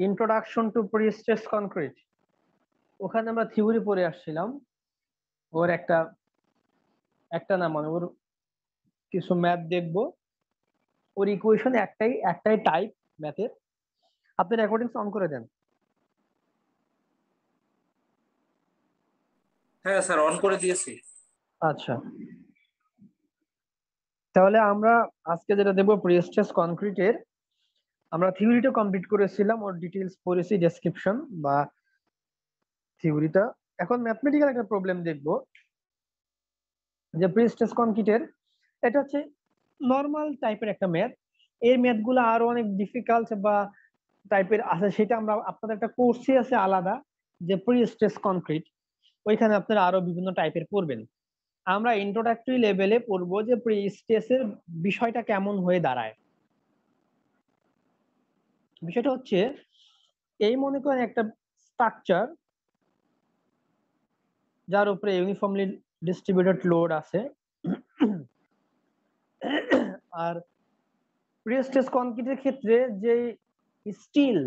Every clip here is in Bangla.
ইন্ট্রোডাকশন টু প্রিস্টেস কনক্রিট ওখানে আমরা থিওরি পড়ে আসছিলাম। ওর একটা একটা না মানে ওর কিছু ম্যাথ দেখব। ওর ইকুয়েশন একটাই একটাই টাইপ ম্যাথের আপনি রেকর্ডিংস অন করে দেন। হ্যাঁ স্যার অন করে দিয়েছি। আচ্ছা। তাহলে আমরা আজকে যেটা দেখব প্রিস্টেস কনক্রিটের আমরা থিওরিটা কমপ্লিট করেছিলাম, ওর ডিটেলস পড়েছি ডেসক্রিপশন বা থিওরিটা এখন ম্যাথমেটিক্যাল একটা প্রবলেম দেখব। যে প্রিস্টেস কনক্রিটের এটা হচ্ছে নর্মাল টাইপের একটা ম্যাথ এর ম্যাথগুলো আরও অনেক ডিফিকাল্ট বা টাইপের আছে, সেটা আমরা আপনাদের একটা কোর্সই আছে আলাদা, যে প্রি প্রিস্টেস কনক্রিট ওইখানে আপনারা আরও বিভিন্ন টাইপের পড়বেন। আমরা ইন্ট্রোডাক্টরি লেভেলে পড়ব যে প্রি প্রিস্টেসের বিষয়টা কেমন হয়ে দাঁড়ায়। বিষয়টা হচ্ছে, এই মনে করেন একটা স্ট্রাকচার যার উপরে ইউনিফর্মলি ডিস্ট্রিবিউটেড লোড আছে। আর প্রিস্টেস কনক্রিটের ক্ষেত্রে যে স্টিল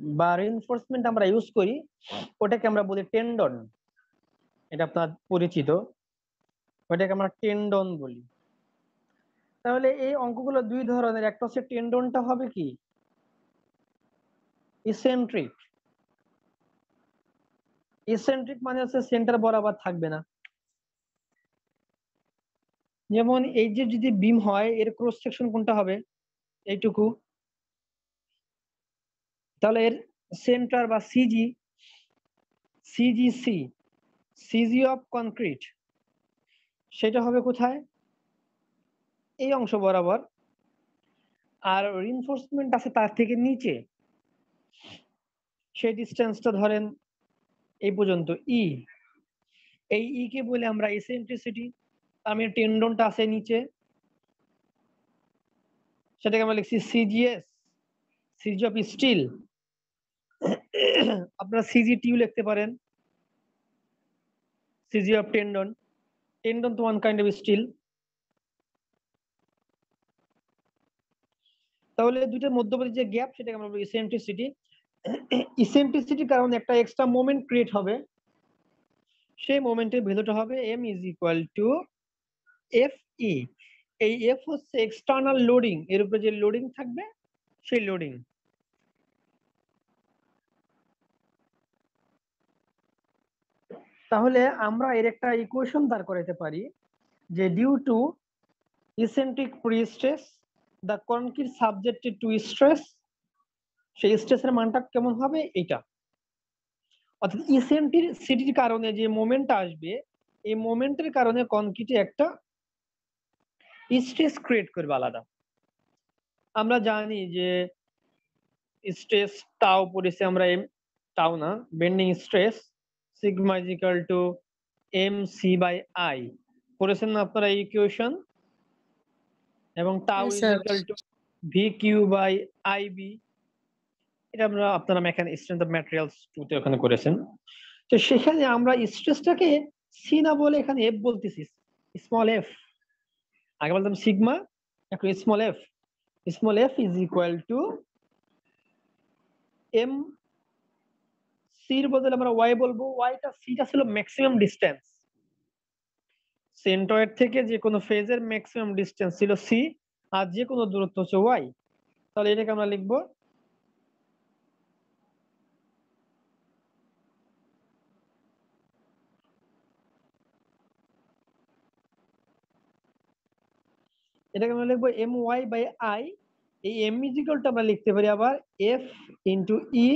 বা রিনফোর্সমেন্ট আমরা ইউজ করি, ওটাকে আমরা বলি টেন্ডন এটা আপনার পরিচিত। ওটাকে আমরা টেন্ডন বলি। তাহলে এই অঙ্কগুলো দুই ধরনের, একটা হচ্ছে টেন্ডনটা হবে কি? ইসেন্ট্রিক ইসেন্ট্রিক মানে হচ্ছে সেন্টার বরাবর থাকবে না। যেমন এই যে যদি বিম হয়, এর ক্রস সেকশন কোনটা হবে? এইটুকু। তাহলে এর সেন্টার বা CG CGC CG of concrete সেটা হবে কোথায়? এই অংশ বরাবর। আর রিনফোর্সমেন্ট আছে তার থেকে নিচে। সেই ডিস্টেন্সটা ধরেন এই পর্যন্ত ই এই ই কে বলে আমরা এসেন্ট্রিসিটি আমি টেন্ডনটা আছে নিচে, সেটাকে আমরা লিখছি সিজিএস সিজি অফ স্টিল আপনারা সিজি টিউ লিখতে পারেন সিজি অফ টেন্ডন টেন্ডন তো ওয়ান কাইন্ড অফ স্টিল তাহলে দুইটার মধ্যবর্তী যে গ্যাপ সেটাকে আমরা বলি ইসেন্ট্রিসিটি ইসেন্ট্রিসিটির কারণে একটা এক্সট্রা মোমেন্ট ক্রিয়েট হবে। সেই মোমেন্টের ভ্যালুটা হবে M is equal to F E এই এফ হচ্ছে এক্সটার্নাল লোডিং এর উপরে যে লোডিং থাকবে, সেই লোডিং তাহলে আমরা এর একটা ইকুয়েশন দাঁড় করাতে পারি, যে due to eccentric prestress the concrete subjected to stress সেই স্ট্রেসের মানটা কেমন হবে? এটা অর্থাৎ ইসেন্ট্রির সিটির কারণে যে মোমেন্ট আসবে এই মোমেন্টের কারণে কনক্রিটে একটা স্ট্রেস ক্রিয়েট করবে আলাদা। আমরা জানি যে স্ট্রেস তাও পড়েছে আমরা এম তাও না bending stress sigma is equal to M C by I পড়েছেন না আপনারা ইকুয়েশন এবং tau equal to V Q by I B এটা আমরা আপনারা মেকানিক স্ট্রেংথ অফ ম্যাটেরিয়ালস টুতে ওখানে করেছেন। তো সেখানে আমরা স্ট্রেসটাকে সি না বলে এখানে এফ বলতেছি। স্মল এফ আগে বলতাম সিগমা এখন small F small F is equal to M সির বদলে আমরা ওয়াই বলব। ওয়াইটা সিটা ছিল ম্যাক্সিমাম ডিস্টেন্স সেন্টয়েড থেকে যে কোনো ফেজের ম্যাক্সিমাম ডিস্টেন্স ছিল সি আর যে কোনো দূরত্ব হচ্ছে ওয়াই তাহলে এটাকে আমরা লিখব এটাকে আমরা লিখব এম ওয়াই বাই আই এই এম ইজিক্যালটা আমরা লিখতে পারি আবার F into E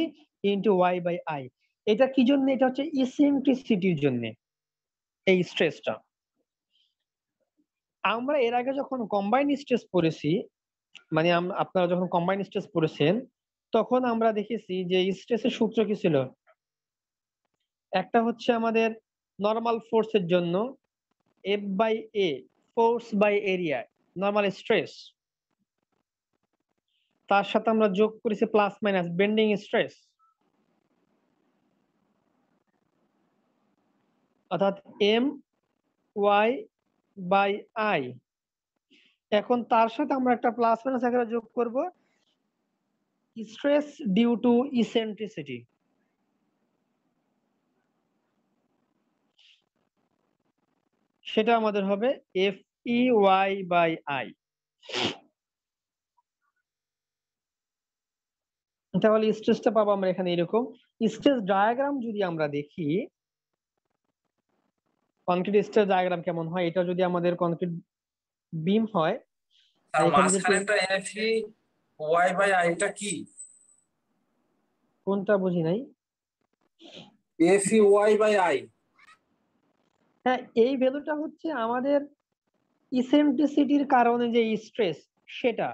into Y by I এটা কি জন্য? এটা হচ্ছে ইসেন্ট্রিসিটির জন্য, এই স্ট্রেসটা আমরা এর আগে যখন কম্বাইন স্ট্রেস পড়েছি মানে আপনারা যখন কম্বাইন স্ট্রেস পড়েছেন, তখন আমরা দেখেছি যে স্ট্রেসের সূত্র কি ছিল? একটা হচ্ছে আমাদের নর্মাল ফোর্সের জন্য F by A force by area normal stress তার সাথে আমরা যোগ করেছি প্লাস মাইনাস বেন্ডিং স্ট্রেস অর্থাৎ এম ওয়াই বাই আই এখন তার সাথে আমরা একটা প্লাস মাইনাস আকারে যোগ করব। স্ট্রেস ডিউ টু ইসেন্ট্রিসিটি সেটা আমাদের হবে F E Y by I তাহলে স্ট্রেসটা পাবো আমরা এখানে এরকম। স্ট্রেস ডায়াগ্রাম যদি আমরা দেখি কনক্রিট স্ট্রেস ডায়াগ্রাম কেমন হয়? এটা যদি আমাদের কনক্রিট বিম হয় ওয়াই বাই আইটা কি? কোনটা বুঝি নাই? এফি ওয়াই বাই আই হ্যাঁ এই ভ্যালুটা হচ্ছে আমাদের ইসেন্ট্রিসিটির কারণে যে স্ট্রেস সেটা।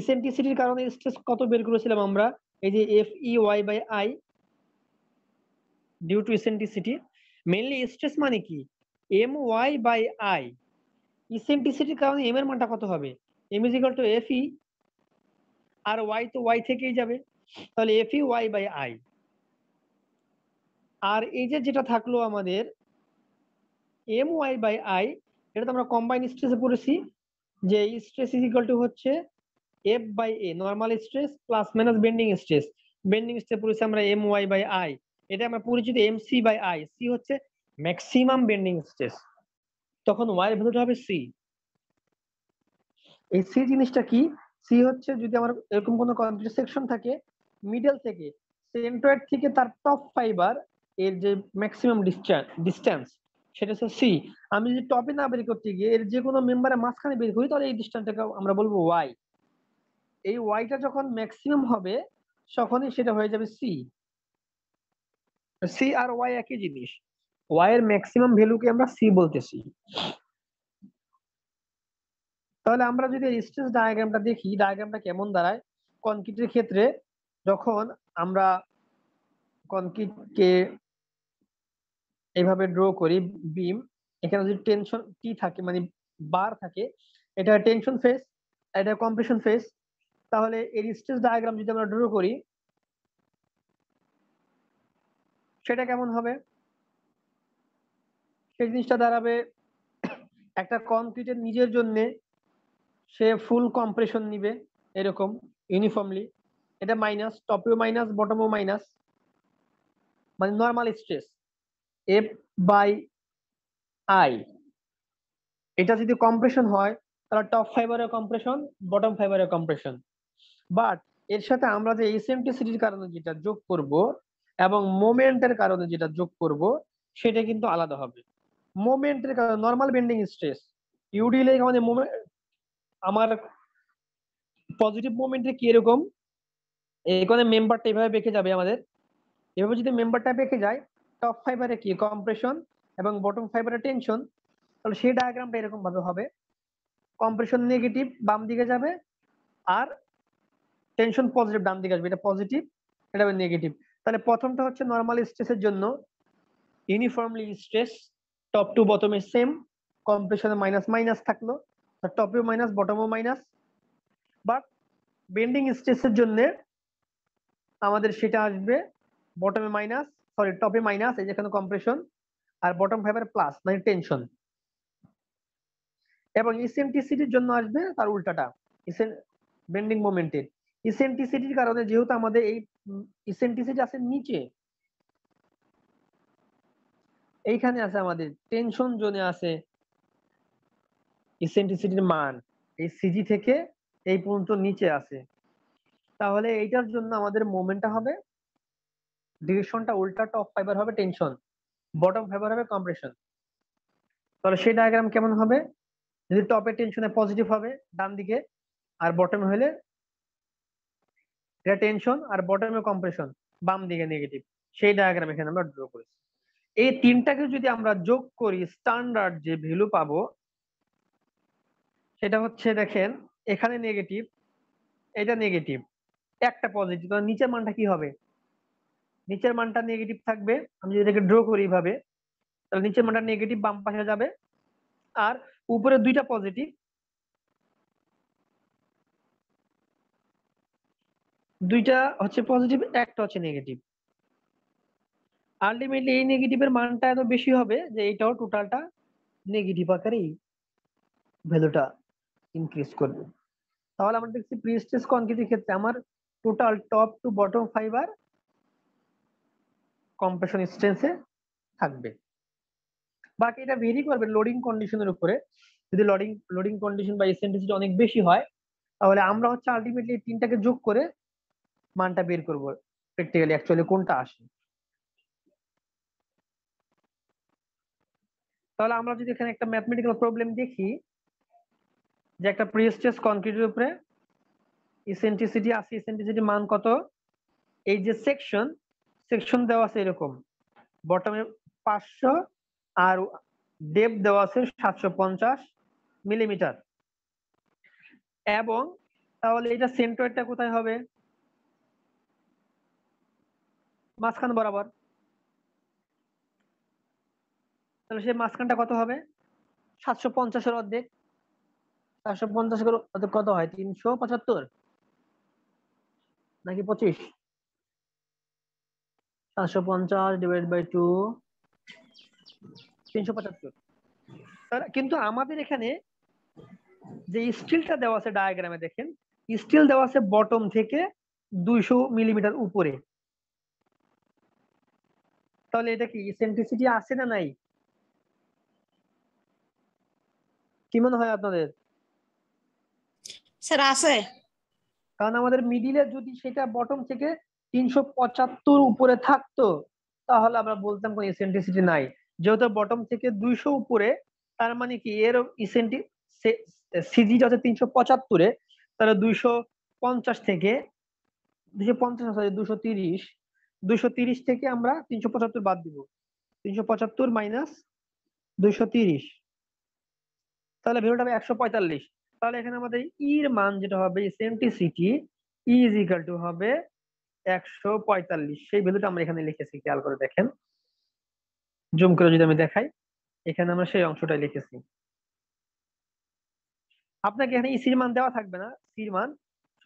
ইসেন্ট্রিসিটির কারণে স্ট্রেস কত বের করেছিলাম আমরা? এই যে F E Y by I due to eccentricity mainly stress মানে কি? এম ওয়াই বাই আই ইসেন্ট্রিসিটির কারণে এম এর মানটা কত হবে? M is equal to F E R Y তো ওয়াই থেকেই যাবে। তাহলে F E Y by I আর এই যে যেটা থাকল আমাদের এম ওয়াই বাই আই এটা তো আমরা কম্বাইন স্ট্রেসে পড়েছি, যে স্ট্রেস ইজ ইকাল টু হচ্ছে F by A normal stress plus minus bending stress bending stress পড়েছি আমরা এম ওয়াই বাই আই এটা আমরা পরিচিত M C by I C হচ্ছে ম্যাক্সিমাম বেন্ডিং স্ট্রেস তখন ওয়াই এর ভ্যালুটা হবে সি এই সি জিনিসটা কি? সি হচ্ছে যদি আমার এরকম কোনো কনক্রিট সেকশন থাকে মিডল থেকে সেন্ট্রয়েড থেকে তার টপ ফাইবার এর যে ম্যাক্সিমাম ডিস্টেন্স সেটা হচ্ছে সি আমি যদি টপে না বের করতে গিয়ে এর যে কোনো মেম্বারের মাঝখানে বের করি, তাহলে এই ডিস্টেন্সটাকে আমরা বলব ওয়াই এই ওয়াইটা যখন ম্যাক্সিমাম হবে, তখনই সেটা হয়ে যাবে সি সি আর ওয়াই একই জিনিস। ওয়াই এর ম্যাক্সিমাম ভ্যালুকে আমরা সি বলতেছি। তাহলে আমরা যদি স্ট্রেস ডায়াগ্রামটা দেখি ডায়াগ্রামটা কেমন দাঁড়ায়? কনক্রিটের ক্ষেত্রে যখন আমরা কনক্রিটকে এইভাবে ড্র করি বিম এখানে যদি টেনশন টি থাকে মানে বার থাকে, এটা টেনশন ফেস এটা কম্প্রেশন ফেস তাহলে এর স্ট্রেস ডায়াগ্রাম যদি আমরা ড্র করি, সেটা কেমন হবে? সেই জিনিসটা দাঁড়াবে একটা কনক্রিটের নিজের জন্যে, সে ফুল কম্প্রেশন নিবে, এরকম ইউনিফর্মলি এটা মাইনাস টপেও মাইনাস বটমও মাইনাস মানে normal stress F by I এটা যদি কম্প্রেশন হয়, তাহলে টপ ফাইবারের কম্প্রেশন বটম ফাইবারের কম্প্রেশন বাট এর সাথে আমরা যে এসএমটিসিটির কারণে যেটা যোগ করব এবং মোমেন্টের কারণে যেটা যোগ করব, সেটা কিন্তু আলাদা হবে। মোমেন্টের কারণে normal bending stress UD leg আমাদের মোমেন্ট আমার পজিটিভ মোমেন্টে কি এরকম এখানে মেম্বারটা এভাবে বেঁকে যাবে আমাদের। এভাবে যদি মেম্বারটা বেঁকে যায় টপ ফাইবারে কি? কম্প্রেশন এবং বটম ফাইবারে টেনশন তাহলে সেই ডায়াগ্রামটা এরকম ভাবে হবে। কম্প্রেশন নেগেটিভ বাম দিকে যাবে আর টেনশন পজিটিভ ডান দিকে আসবে। এটা পজিটিভ এটা নেগেটিভ তাহলে প্রথমটা হচ্ছে নর্মাল স্ট্রেসের জন্য ইউনিফর্মলি স্ট্রেস টপ টু বটমে সেম কম্প্রেশনে মাইনাস মাইনাস থাকল। টপেও মাইনাস বটমও মাইনাস বাট বেন্ডিং স্ট্রেসের জন্য আমাদের সেটা আসবে বটমে মাইনাস সরি টপে মাইনাস এই যেখানে কম্প্রেশন আর বটম ফাইবার প্লাস মানে টেনশন এবং ইসেন্ট্রিসিটির জন্য আসবে তার উল্টাটা বেন্ডিং মোমেন্টের ইসেন্ট্রিসিটির কারণে যেহেতু আমাদের এই ইসেন্ট্রিসিটি আছে নিচে, এইখানে আছে আমাদের টেনশন জোনে আছে ইসেন্ট্রিসিটির মান। এই সিজি থেকে এই পর্যন্ত নিচে আছে। তাহলে এইটার জন্য আমাদের মোমেন্টটা হবে ডিরেকশনটা উল্টা টপ ফাইবার হবে টেনশন বটম ফাইবার হবে কম্প্রেশন তাহলে সেই ডায়াগ্রাম কেমন হবে? যদি টপে টেনশনে পজিটিভ হবে, ডান দিকে, আর বটমে হলে এটা টেনশন আর বটমে কম্প্রেশন বাম দিকে নেগেটিভ সেই ডায়াগ্রাম এখানে আমরা ড্র করেছি। এই তিনটাকে যদি আমরা যোগ করি স্ট্যান্ডার্ড যে ভ্যালু পাবো, সেটা হচ্ছে দেখেন, এখানে নেগেটিভ এটা নেগেটিভ একটা পজিটিভ নিচের মানটা কি হবে? নিচের মানটা নেগেটিভ থাকবে। আমি যদি এটাকে ড্র করি এইভাবে, তাহলে নিচের মানটা নেগেটিভ বাম পাশে যাবে। আর উপরে দুইটা পজিটিভ দুইটা হচ্ছে পজিটিভ একটা হচ্ছে নেগেটিভ আলটিমেটলি এই নেগেটিভের মানটা এত বেশি হবে যে এইটাও টোটালটা নেগেটিভ আকারেই ভ্যালুটা ইনক্রিজ করবে। তাহলে আমরা দেখছি প্রি স্ট্রেস কনক্রিটের ক্ষেত্রে আমার total top to bottom fibre compression স্ট্রেন্সে থাকবে। বাকি এটা ভেরি করবে লোডিং কন্ডিশনের উপরে। যদি লোডিং লোডিং কন্ডিশন বা এসেন্ট্রিসিটি অনেক বেশি হয়, তাহলে আমরা হচ্ছে আলটিমেটলি এই তিনটাকে যোগ করে মানটা বের করব প্র্যাকটিক্যালি অ্যাকচুয়ালি কোনটা আসে। তাহলে আমরা যদি এখানে একটা ম্যাথমেটিক্যাল প্রবলেম দেখি, যে একটা প্রিস্টেস কনক্রিটের উপরে ইসেন্ট্রিসিটি আছে ইসেন্ট্রিসিটি মান কত? এই যে সেকশন সেকশন দেওয়া আছে এরকম। বটমে পাঁচশো আর ডেপ দেওয়া আছে সাতশো পঞ্চাশ মিলিমিটার। এবং তাহলে এটা সেন্টারটা কোথায় হবে? মাঝখান বরাবর। তাহলে সেই মাঝখানটা কত হবে? সাতশো পঞ্চাশের অর্ধেক। চারশো পঞ্চাশের অর্ধেক কত হয়? তিনশো পঁচাত্তর? নাকি পঁচিশ? সাতশো পঞ্চাশ ডিভাইড বাই টু তিনশো পঁচাত্তর। কিন্তু আমাদের এখানে যে স্টিলটা দেওয়া আছে ডায়াগ্রামে দেখেন স্টিল দেওয়া আছে বটম থেকে দুইশো মিলিমিটার উপরে। তাহলে এটা কি ইসেন্ট্রিসিটি আছে না নাই? কি মনে হয় আপনাদের? স্যার আছে। কারণ আমাদের মিডিলে যদি সেটা বটম থেকে তিনশো পঁচাত্তর উপরে থাকতো, তাহলে আমরা বলতাম কোন ইসেন্ট্রিসিটি নাই। যেহেতু বটম থেকে দুইশো উপরে, তার মানে কি, এর ইসেন্টি সিজিটা হচ্ছে তিনশো পঁচাত্তরে, তাহলে দুইশো পঞ্চাশ থেকে দুশো পঞ্চাশ দুশো তিরিশ দুশো তিরিশ থেকে আমরা তিনশো পঁচাত্তর বাদ দিব। তিনশো পঁচাত্তর মাইনাস দুইশো তিরিশ। তাহলে ভ্যালুটা হবে একশো পঁয়তাল্লিশ। তাহলে এখানে আমাদের ইর মান যেটা হবে সেন্টিসিটি ইজ ইকাল টু হবে একশো পঁয়তাল্লিশ। সেই ভ্যালুটা আমরা এখানে লিখেছি, খেয়াল করে দেখেন। জুম করে যদি আমি দেখাই, এখানে আমরা সেই অংশটাই লিখেছি। আপনাকে এখানে ইসির মান দেওয়া থাকবে না সির মান।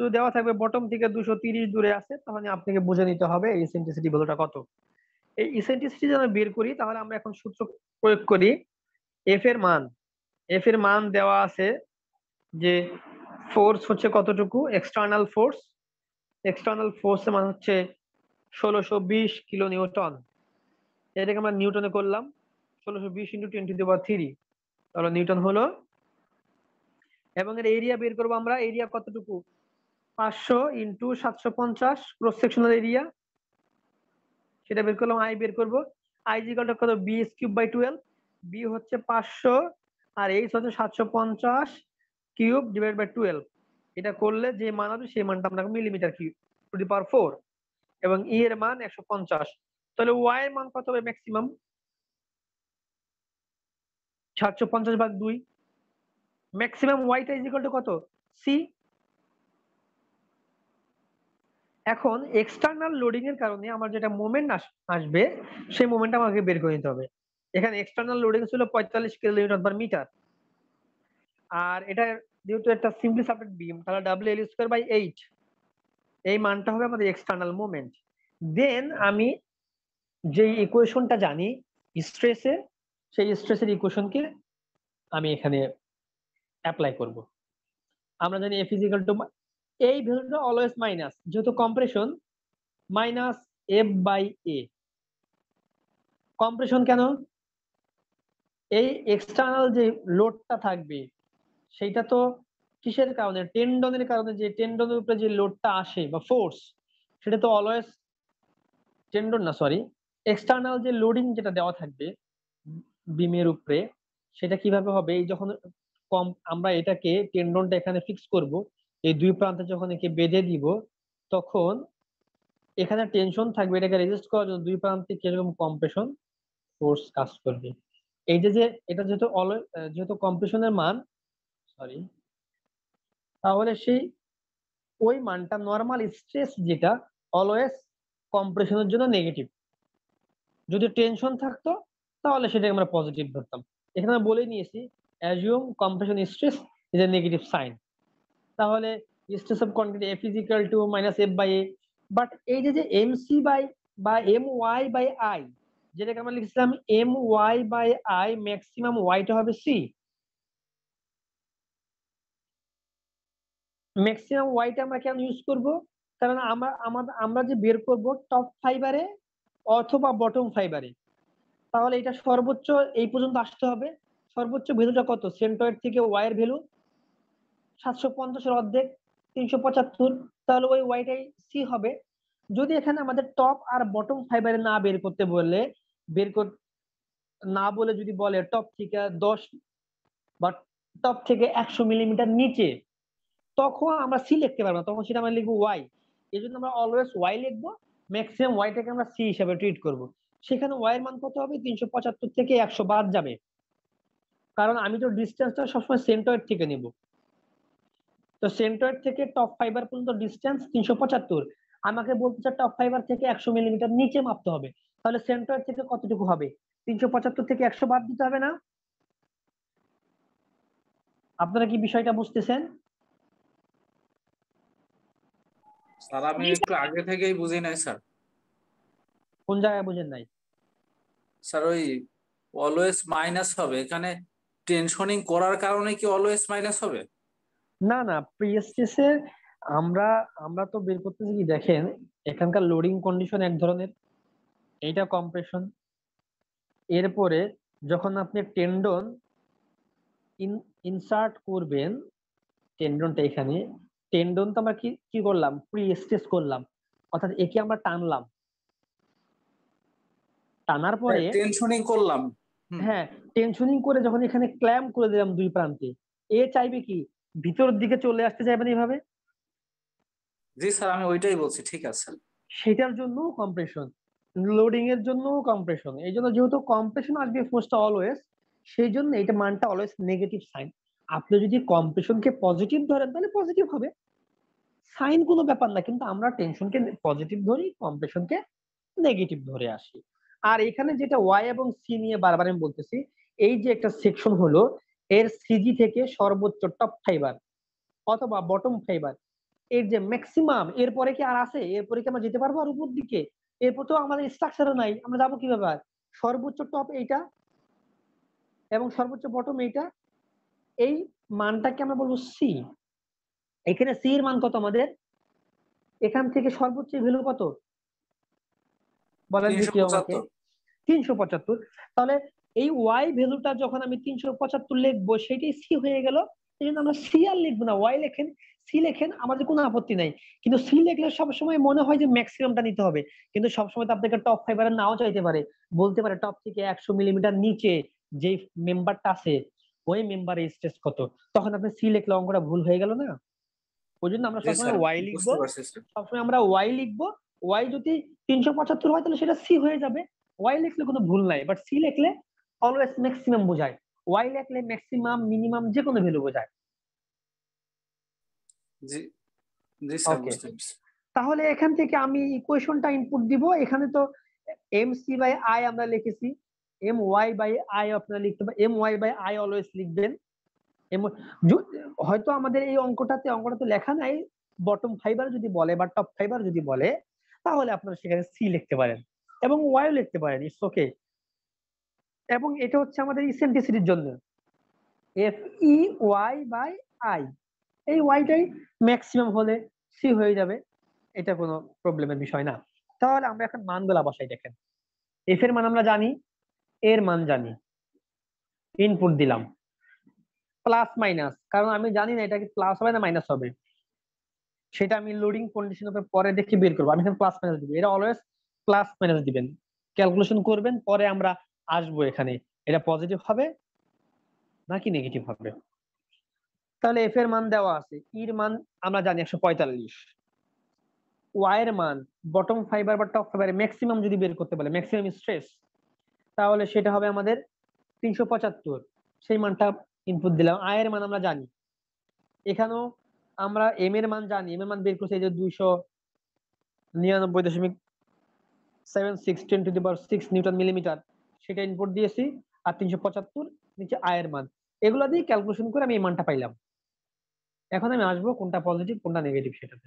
শুধু দেওয়া থাকবে বটম থেকে দুশো তিরিশ দূরে আছে, তাহলে আপনাকে বুঝে নিতে হবে এই ইসেন্টিসিটি ভ্যালুটা কত। এই ইসেন্টিসিটি যদি বের করি, তাহলে আমরা এখন সূত্র প্রয়োগ করি এফ এর মান। এফ এর মান দেওয়া আছে যে ফোর্স হচ্ছে কতটুকু? এক্সটার্নাল ফোর্স এক্সটার্নাল ফোর্স মান হচ্ছে ষোলোশো বিশ কিলো নিউটন। এটাকে আমরা নিউটনে করলাম, ষোলোশো বিশ into ten to power three তাহলে নিউটন হলো, এবং এর এরিয়া বের করব আমরা এরিয়া কতটুকু? পাঁচশো ইন্টু সাতশো পঞ্চাশ ক্রস সেকশনাল এরিয়া সেটা বের করলাম আই বের করব। আই জিকালটা কত? B cube by twelve B হচ্ছে পাঁচশো, আর এইচ হচ্ছে সাতশো পঞ্চাশ কিউব ডিভাইড বাই টুয়েলভ এটা করলে যে মান হবে সেই মানটা আমরা millimetre cube to the power four এবং ই এর মান একশো পঞ্চাশ। তাহলে ওয়াই এর মান কত হবে ম্যাক্সিমাম সাতশো পঞ্চাশ ভাগ দুই। ম্যাক্সিমাম ওয়াইটা ইজ ইকাল টু কত? সি এখন এক্সটার্নাল লোডিং এর কারণে আমার যেটা মোমেন্ট আসবে, সেই মোমেন্ট আমাকে বের করে নিতে হবে। এখানে এক্সটার্নাল লোডিং ছিল পঁয়তাল্লিশ কিলোমিটার পার মিটার। আর এটা যেহেতু একটা সিম্পলি সাপোর্ট বিম তাহলে W L square by eight এই মানটা হবে আমাদের এক্সটার্নাল মোমেন্ট দেন আমি যে ইকুয়েশনটা জানি স্ট্রেসে সেই স্ট্রেসের ইকুয়েশনকে আমি এখানে অ্যাপ্লাই করব। আমরা জানি এফ ইজিক্যাল টু এই ভ্যালুটা অলওয়েজ মাইনাস যেহেতু compression minus F by A compression কেন? এই এক্সটার্নাল যে লোডটা থাকবে সেইটা তো কিসের কারণে? টেন্ডনের কারণে যে টেন্ডনের উপরে যে লোডটা আসে বা ফোর্স সেটা তো অলওয়েজ টেন্ডন না সরি এক্সটার্নাল যে লোডিং যেটা দেওয়া থাকবে বিমের উপরে, সেটা কীভাবে হবে? এই যখন কম, আমরা এটাকে টেন্ডনটা এখানে ফিক্স করব, এই দুই প্রান্তে যখন একে বেঁধে দিব, তখন এখানে টেনশন থাকবে, এটাকে রেজিস্ট করার জন্য দুই প্রান্তে কীরকম কম্প্রেশন ফোর্স কাজ করবে। এই যে যে এটা যেহেতু যেহেতু কম্প্রেশনের মান সরি তাহলে সেই ওই মানটা নর্মাল স্ট্রেস যেটা অলওয়েজ কম্প্রেশনের জন্য নেগেটিভ যদি টেনশন থাকতো, তাহলে সেটাকে আমরা পজিটিভ ধরতাম। এখানে আমি বলে নিয়েছি assume compression stress is a negative sign তাহলে stress of concrete F is equal to minus F by A but এই যে যে এম সি বাই বা এম ওয়াই বাই আই যেটাকে আমরা লিখেছিলাম M Y by I maximum ওয়াইটা হবে সি ম্যাক্সিমাম ওয়াইটা আমরা কেন ইউজ করব? কারণ আমরা আমাদের আমরা যে বের করব টপ ফাইবারে অথবা বটম ফাইবারে তাহলে এটা সর্বোচ্চ এই পর্যন্ত আসতে হবে। সর্বোচ্চ ভ্যালুটা কত? সেন্টয়েড থেকে ওয়াইয়ের ভ্যালু। সাতশো পঞ্চাশের অর্ধেক, তিনশো পঁচাত্তর। তাহলে ওই ওয়াইটাই সি হবে। যদি এখানে আমাদের টপ আর বটম ফাইবারে না বের করতে বললে বের কর, না বলে যদি বলে টপ থেকে দশ বা টপ থেকে একশো মিলিমিটার নিচে তখন আমরা সি লিখতে পারব না। তখন সেটা আমরা লিখব ওয়াই এই জন্য আমরা অলওয়েজ ওয়াই লিখব। ম্যাক্সিমাম ওয়াইটাকে আমরা সি হিসাবে ট্রিট করব। সেখানে ওয়াই এর মান কত হবে? তিনশো পঁচাত্তর থেকে একশো বাদ যাবে। কারণ আমি তো ডিস্টেন্সটা সবসময় সেন্টয়েড থেকে নেব। তো সেন্টয়েড থেকে টপ ফাইবার পর্যন্ত ডিস্টেন্স তিনশো পঁচাত্তর। আমাকে বলতে চাই টপ ফাইবার থেকে একশো মিলিমিটার নিচে মাপতে হবে। তাহলে সেন্টয়েড থেকে কতটুকু হবে? তিনশো পঁচাত্তর থেকে একশো বাদ দিতে হবে না? আপনারা কি বিষয়টা বুঝতেছেন? স্যার আমি একটু আগে থেকেই বুঝি নাই স্যার। কোন জায়গায় বুঝেন নাই? স্যার ওই অলওয়েজ মাইনাস হবে। এখানে টেনশনিং করার কারণে কি অলওয়েজ মাইনাস হবে? না না প্রিএসটিএস এর আমরা আমরা তো বের করতেছি কি দেখেন এখানকার লোডিং কন্ডিশন এক ধরনের এইটা কম্প্রেশন এরপরে যখন আপনি টেন্ডন ইনসার্ট করবেন টেন্ডনটা এখানে টেন্ডন তো আমরা কি কি করলাম? প্রি স্টেজ করলাম। অর্থাৎ একে আমরা টানলাম। টানার পরে টেনশনিং করলাম। হ্যাঁ টেনশনিং করে যখন এখানে ক্ল্যাম্প করে দিলাম দুই প্রান্তে এ চাইবে কি? ভিতরের দিকে চলে আসতে চাইবেন এইভাবে জি স্যার আমি ওইটাই বলছি ঠিক আছে। সেটার জন্য কম্প্রেশন লোডিং এর জন্য কম্প্রেশন এই জন্য যেহেতু কম্প্রেশন আসবে ফোর্সটা অলওয়েজ সেই জন্য এটা মানটা অলওয়েজ নেগেটিভ সাইন আপনি যদি কম্প্রেশনকে পজিটিভ ধরেন, তাহলে পজিটিভ হবে। সাইন কোনো ব্যাপার না, কিন্তু আমরা টেনশনকে পজিটিভ ধরি কম্প্রেশনকে নেগেটিভ ধরে আসি। আর এখানে যেটা ওয়াই এবং সি নিয়ে বারবার আমি বলতেছি, এই যে একটা সেকশন হলো, এর সিজি থেকে সর্বোচ্চ টপ ফাইবার অথবা বটম ফাইবার এর যে ম্যাক্সিমাম এরপরে কি আর আছে? এরপরে কি আমরা যেতে পারব আর উপর দিকে? এরপর তো আমাদের স্ট্রাকচারও নাই, আমরা যাব কীভাবে আর? সর্বোচ্চ টপ এইটা এবং সর্বোচ্চ বটম এইটা এই মানটাকে আমরা বলব সি এখানে সি এর মান কত আমাদের? এখান থেকে সর্বোচ্চ ভ্যালু কত? বলেন আমাকে। তিনশো পঁচাত্তর। তাহলে এই ওয়াই ভ্যালুটা যখন আমি তিনশো পঁচাত্তর লিখব, সেটাই সি হয়ে গেল। এই জন্য আমরা সি আর লিখব না। ওয়াই লেখেন সি লেখেন, আমাদের কোনো আপত্তি নাই। কিন্তু সি লিখলে সবসময় মনে হয় যে ম্যাক্সিমামটা নিতে হবে। কিন্তু সবসময় তো আপনাকে টপ ফাইবার নাও চাইতে পারে। বলতে পারে টপ থেকে একশো মিলিমিটার নিচে যে মেম্বারটা আছে ওই মেম্বারের স্ট্রেস কত? তখন আপনি সি লিখলে অঙ্কটা ভুল হয়ে গেল না? ওই জন্য আমরা সবসময় ওয়াই লিখব। সবসময় আমরা ওয়াই লিখব। ওয়াই যদি তিনশো পঁচাত্তর হয় তাহলে সেটা সি হয়ে যাবে। ওয়াই লিখলে কোনো ভুল নাই বাট সি লিখলে অলওয়েজ ম্যাক্সিমাম বোঝায়। ওয়াই লিখলে ম্যাক্সিমাম মিনিমাম যে কোনো ভ্যালু বোঝায়। জি জি স্যার তাহলে এখান থেকে আমি ইকুয়েশনটা ইনপুট দিব। এখানে তো এম সি বাই আই আমরা লিখেছি। এম ওয়াই বাই আই আপনারা লিখতে পারেন। M Y by I always লিখবেন। হয়তো আমাদের এই অঙ্কটাতে অঙ্কটাতে লেখা নাই। বটম ফাইবার যদি বলে বা টপ ফাইবার যদি বলে, তাহলে আপনারা সেখানে সি লিখতে পারেন এবং ওয়াইও লিখতে পারেন। ইটস ওকে এবং এটা হচ্ছে আমাদের ইসেন্ট্রিসিটির জন্য। F E Y by I এই ওয়াইটাই ম্যাক্সিমাম হলে সি হয়ে যাবে। এটা কোনো প্রবলেমের বিষয় না। তাহলে আমরা এখন মানগুলা বসাই দেখেন। এফ এর মান আমরা জানি। এর মান জানি। ইনপুট দিলাম। প্লাস মাইনাস কারণ আমি জানি না এটা কি প্লাস হবে না মাইনাস হবে। সেটা আমি লোডিং কন্ডিশন উপর পরে দেখে বের করব। আমি এখানে প্লাস মাইনাস দিব। এটা অলওয়েজ প্লাস মাইনাস দিবেন। ক্যালকুলেশন করবেন, পরে আমরা আসব এখানে। এটা পজিটিভ হবে নাকি নেগেটিভ হবে? তাহলে এফ এর মান দেওয়া আছে। ইর মান আমরা জানি একশো পঁয়তাল্লিশ। ওয়াই এর মান বটম ফাইবার বা টপ ফাইবার ম্যাক্সিমাম যদি বের করতে বলে ম্যাক্সিমাম স্ট্রেস তাহলে সেটা হবে আমাদের তিনশো পঁচাত্তর। সেই মানটা ইনপুট দিলাম। আই এর মান আমরা জানি। এখানেও আমরা এম এর মান জানি। এম এর মান বের করছি এই যে দুইশো নিরানব্বই দশমিক seven six ten to the power six newton millimetre সেটা ইনপুট দিয়েছি আর তিনশো পঁচাত্তর নিচে আয়ের মান। এগুলো দিয়ে ক্যালকুলেশন করে আমি এই মানটা পাইলাম। এখন আমি আসব কোনটা পজিটিভ কোনটা নেগেটিভ সেটাতে।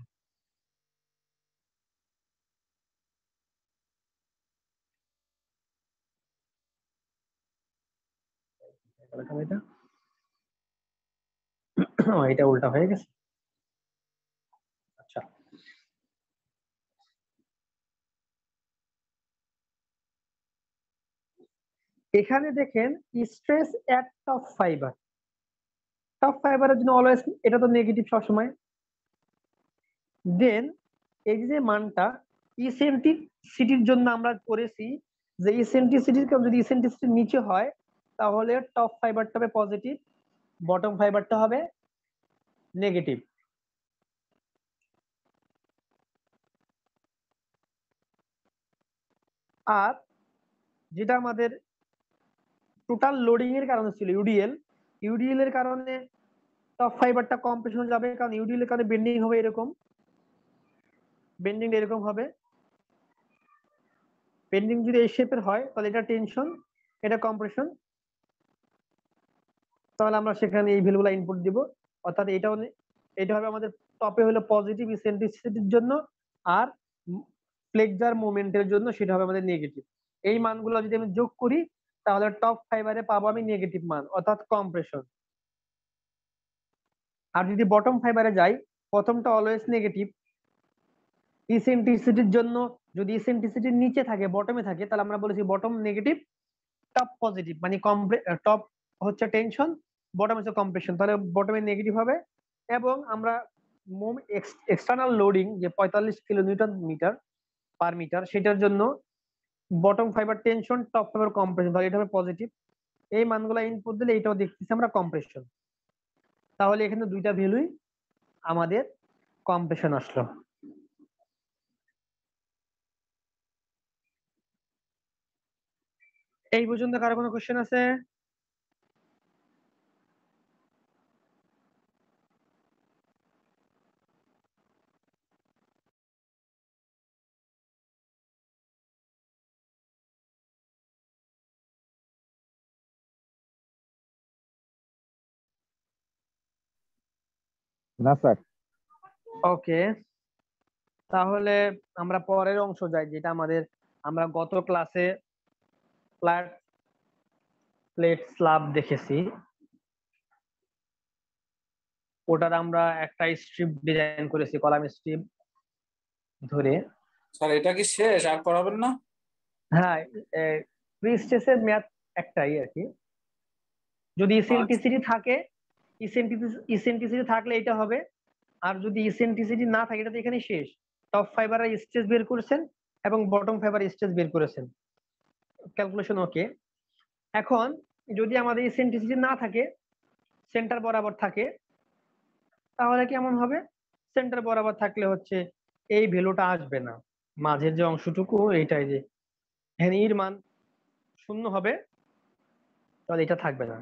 এটা। এটা উল্টা হয়ে গেছে। আচ্ছা। এখানে দেখেন stress at top fibre top ফাইবারের জন্য অলওয়েজ এটা তো নেগেটিভ সবসময়। দেন এই যে মানটা ইসেন্টিসিটির জন্য আমরা করেছি যে ইসেন্ট্রিসিটির যদি ইসেন্ট্রিসিটির নিচে হয় তাহলে টপ ফাইবারটা হবে পজিটিভ বটম ফাইবারটা হবে নেগেটিভ আর যেটা আমাদের টোটাল লোডিং এর কারণে ছিল ইউডিএল ইউডিএল এর কারণে টপ ফাইবারটা কম্প্রেশন যাবে, কারণ ইউডিএল এর কারণে বেন্ডিং হবে এরকম। বেন্ডিং এরকম হবে। বেন্ডিং যদি এই শেপের হয়, তাহলে এটা টেনশন এটা কম্প্রেশন তাহলে আমরা সেখানে এই ভ্যালুগুলো ইনপুট দিব। অর্থাৎ এটা এটা হবে আমাদের টপে হলো পজিটিভ ইসেন্ট্রিসিটির জন্য আর ফ্লেক্সার মোমেন্টের জন্য সেটা হবে আমাদের নেগেটিভ এই মানগুলো যদি আমি যোগ করি, তাহলে টপ ফাইবারে পাবো আমি নেগেটিভ মান, অর্থাৎ কম্প্রেশন আর যদি বটম ফাইবারে যাই, প্রথমটা অলওয়েজ নেগেটিভ ইসেন্ট্রিসিটির জন্য যদি ইসেন্ট্রিসিটির নিচে থাকে বটমে থাকে, তাহলে আমরা বলেছি বটম নেগেটিভ টপ পজিটিভ মানে টপ হচ্ছে টেনশন বটম হচ্ছে কম্প্রেশন তাহলে বটমে নেগেটিভ হবে এবং আমরা মোম এক্সটার্নাল লোডিং যে পঁয়তাল্লিশ kilo newton metre per metre সেটার জন্য bottom fibre tension top fibre compression তাহলে এটা হবে পজিটিভ এই মানগুলো ইনপুট দিলে এটাও দেখতেছি আমরা কম্প্রেশন তাহলে এখানে দুইটা ভ্যালুই আমাদের কম্প্রেশন আসলো। এই পর্যন্ত কারও কোনো কোশ্চেন আছে? না স্যার ওকে তাহলে আমরা পরের অংশ যাই যেটা আমাদের আমরা গত ক্লাসে ফ্ল্যাট প্লেট স্ল্যাব দেখেছি। ওটার আমরা একটা স্ট্রিপ ডিজাইন করেছি কলাম স্ট্রিপ ধরে। স্যার এটা কি শেষ? আর করাবেন না? হ্যাঁ প্রি স্টেজের মেয়াদ একটাই আর কি। যদি ইসেন্ট্রিসিটি থাকে ইসেন্ট্রিসিটি থাকলে এটা হবে। আর যদি ইসেন্ট্রিসিটি না থাকে, এটা তো এখানে শেষ। টপ ফাইবার স্টেজ বের করেছেন এবং বটম ফাইবার স্টেজ বের করেছেন। ক্যালকুলেশন ওকে এখন যদি আমাদের ইসেন্ট্রিসিটি না থাকে সেন্টার বরাবর থাকে, তাহলে কেমন হবে? সেন্টার বরাবর থাকলে হচ্ছে এই ভ্যালুটা আসবে না। মাঝের যে অংশটুকু, এইটাই যে এর মান শূন্য হবে, তাহলে এটা থাকবে না।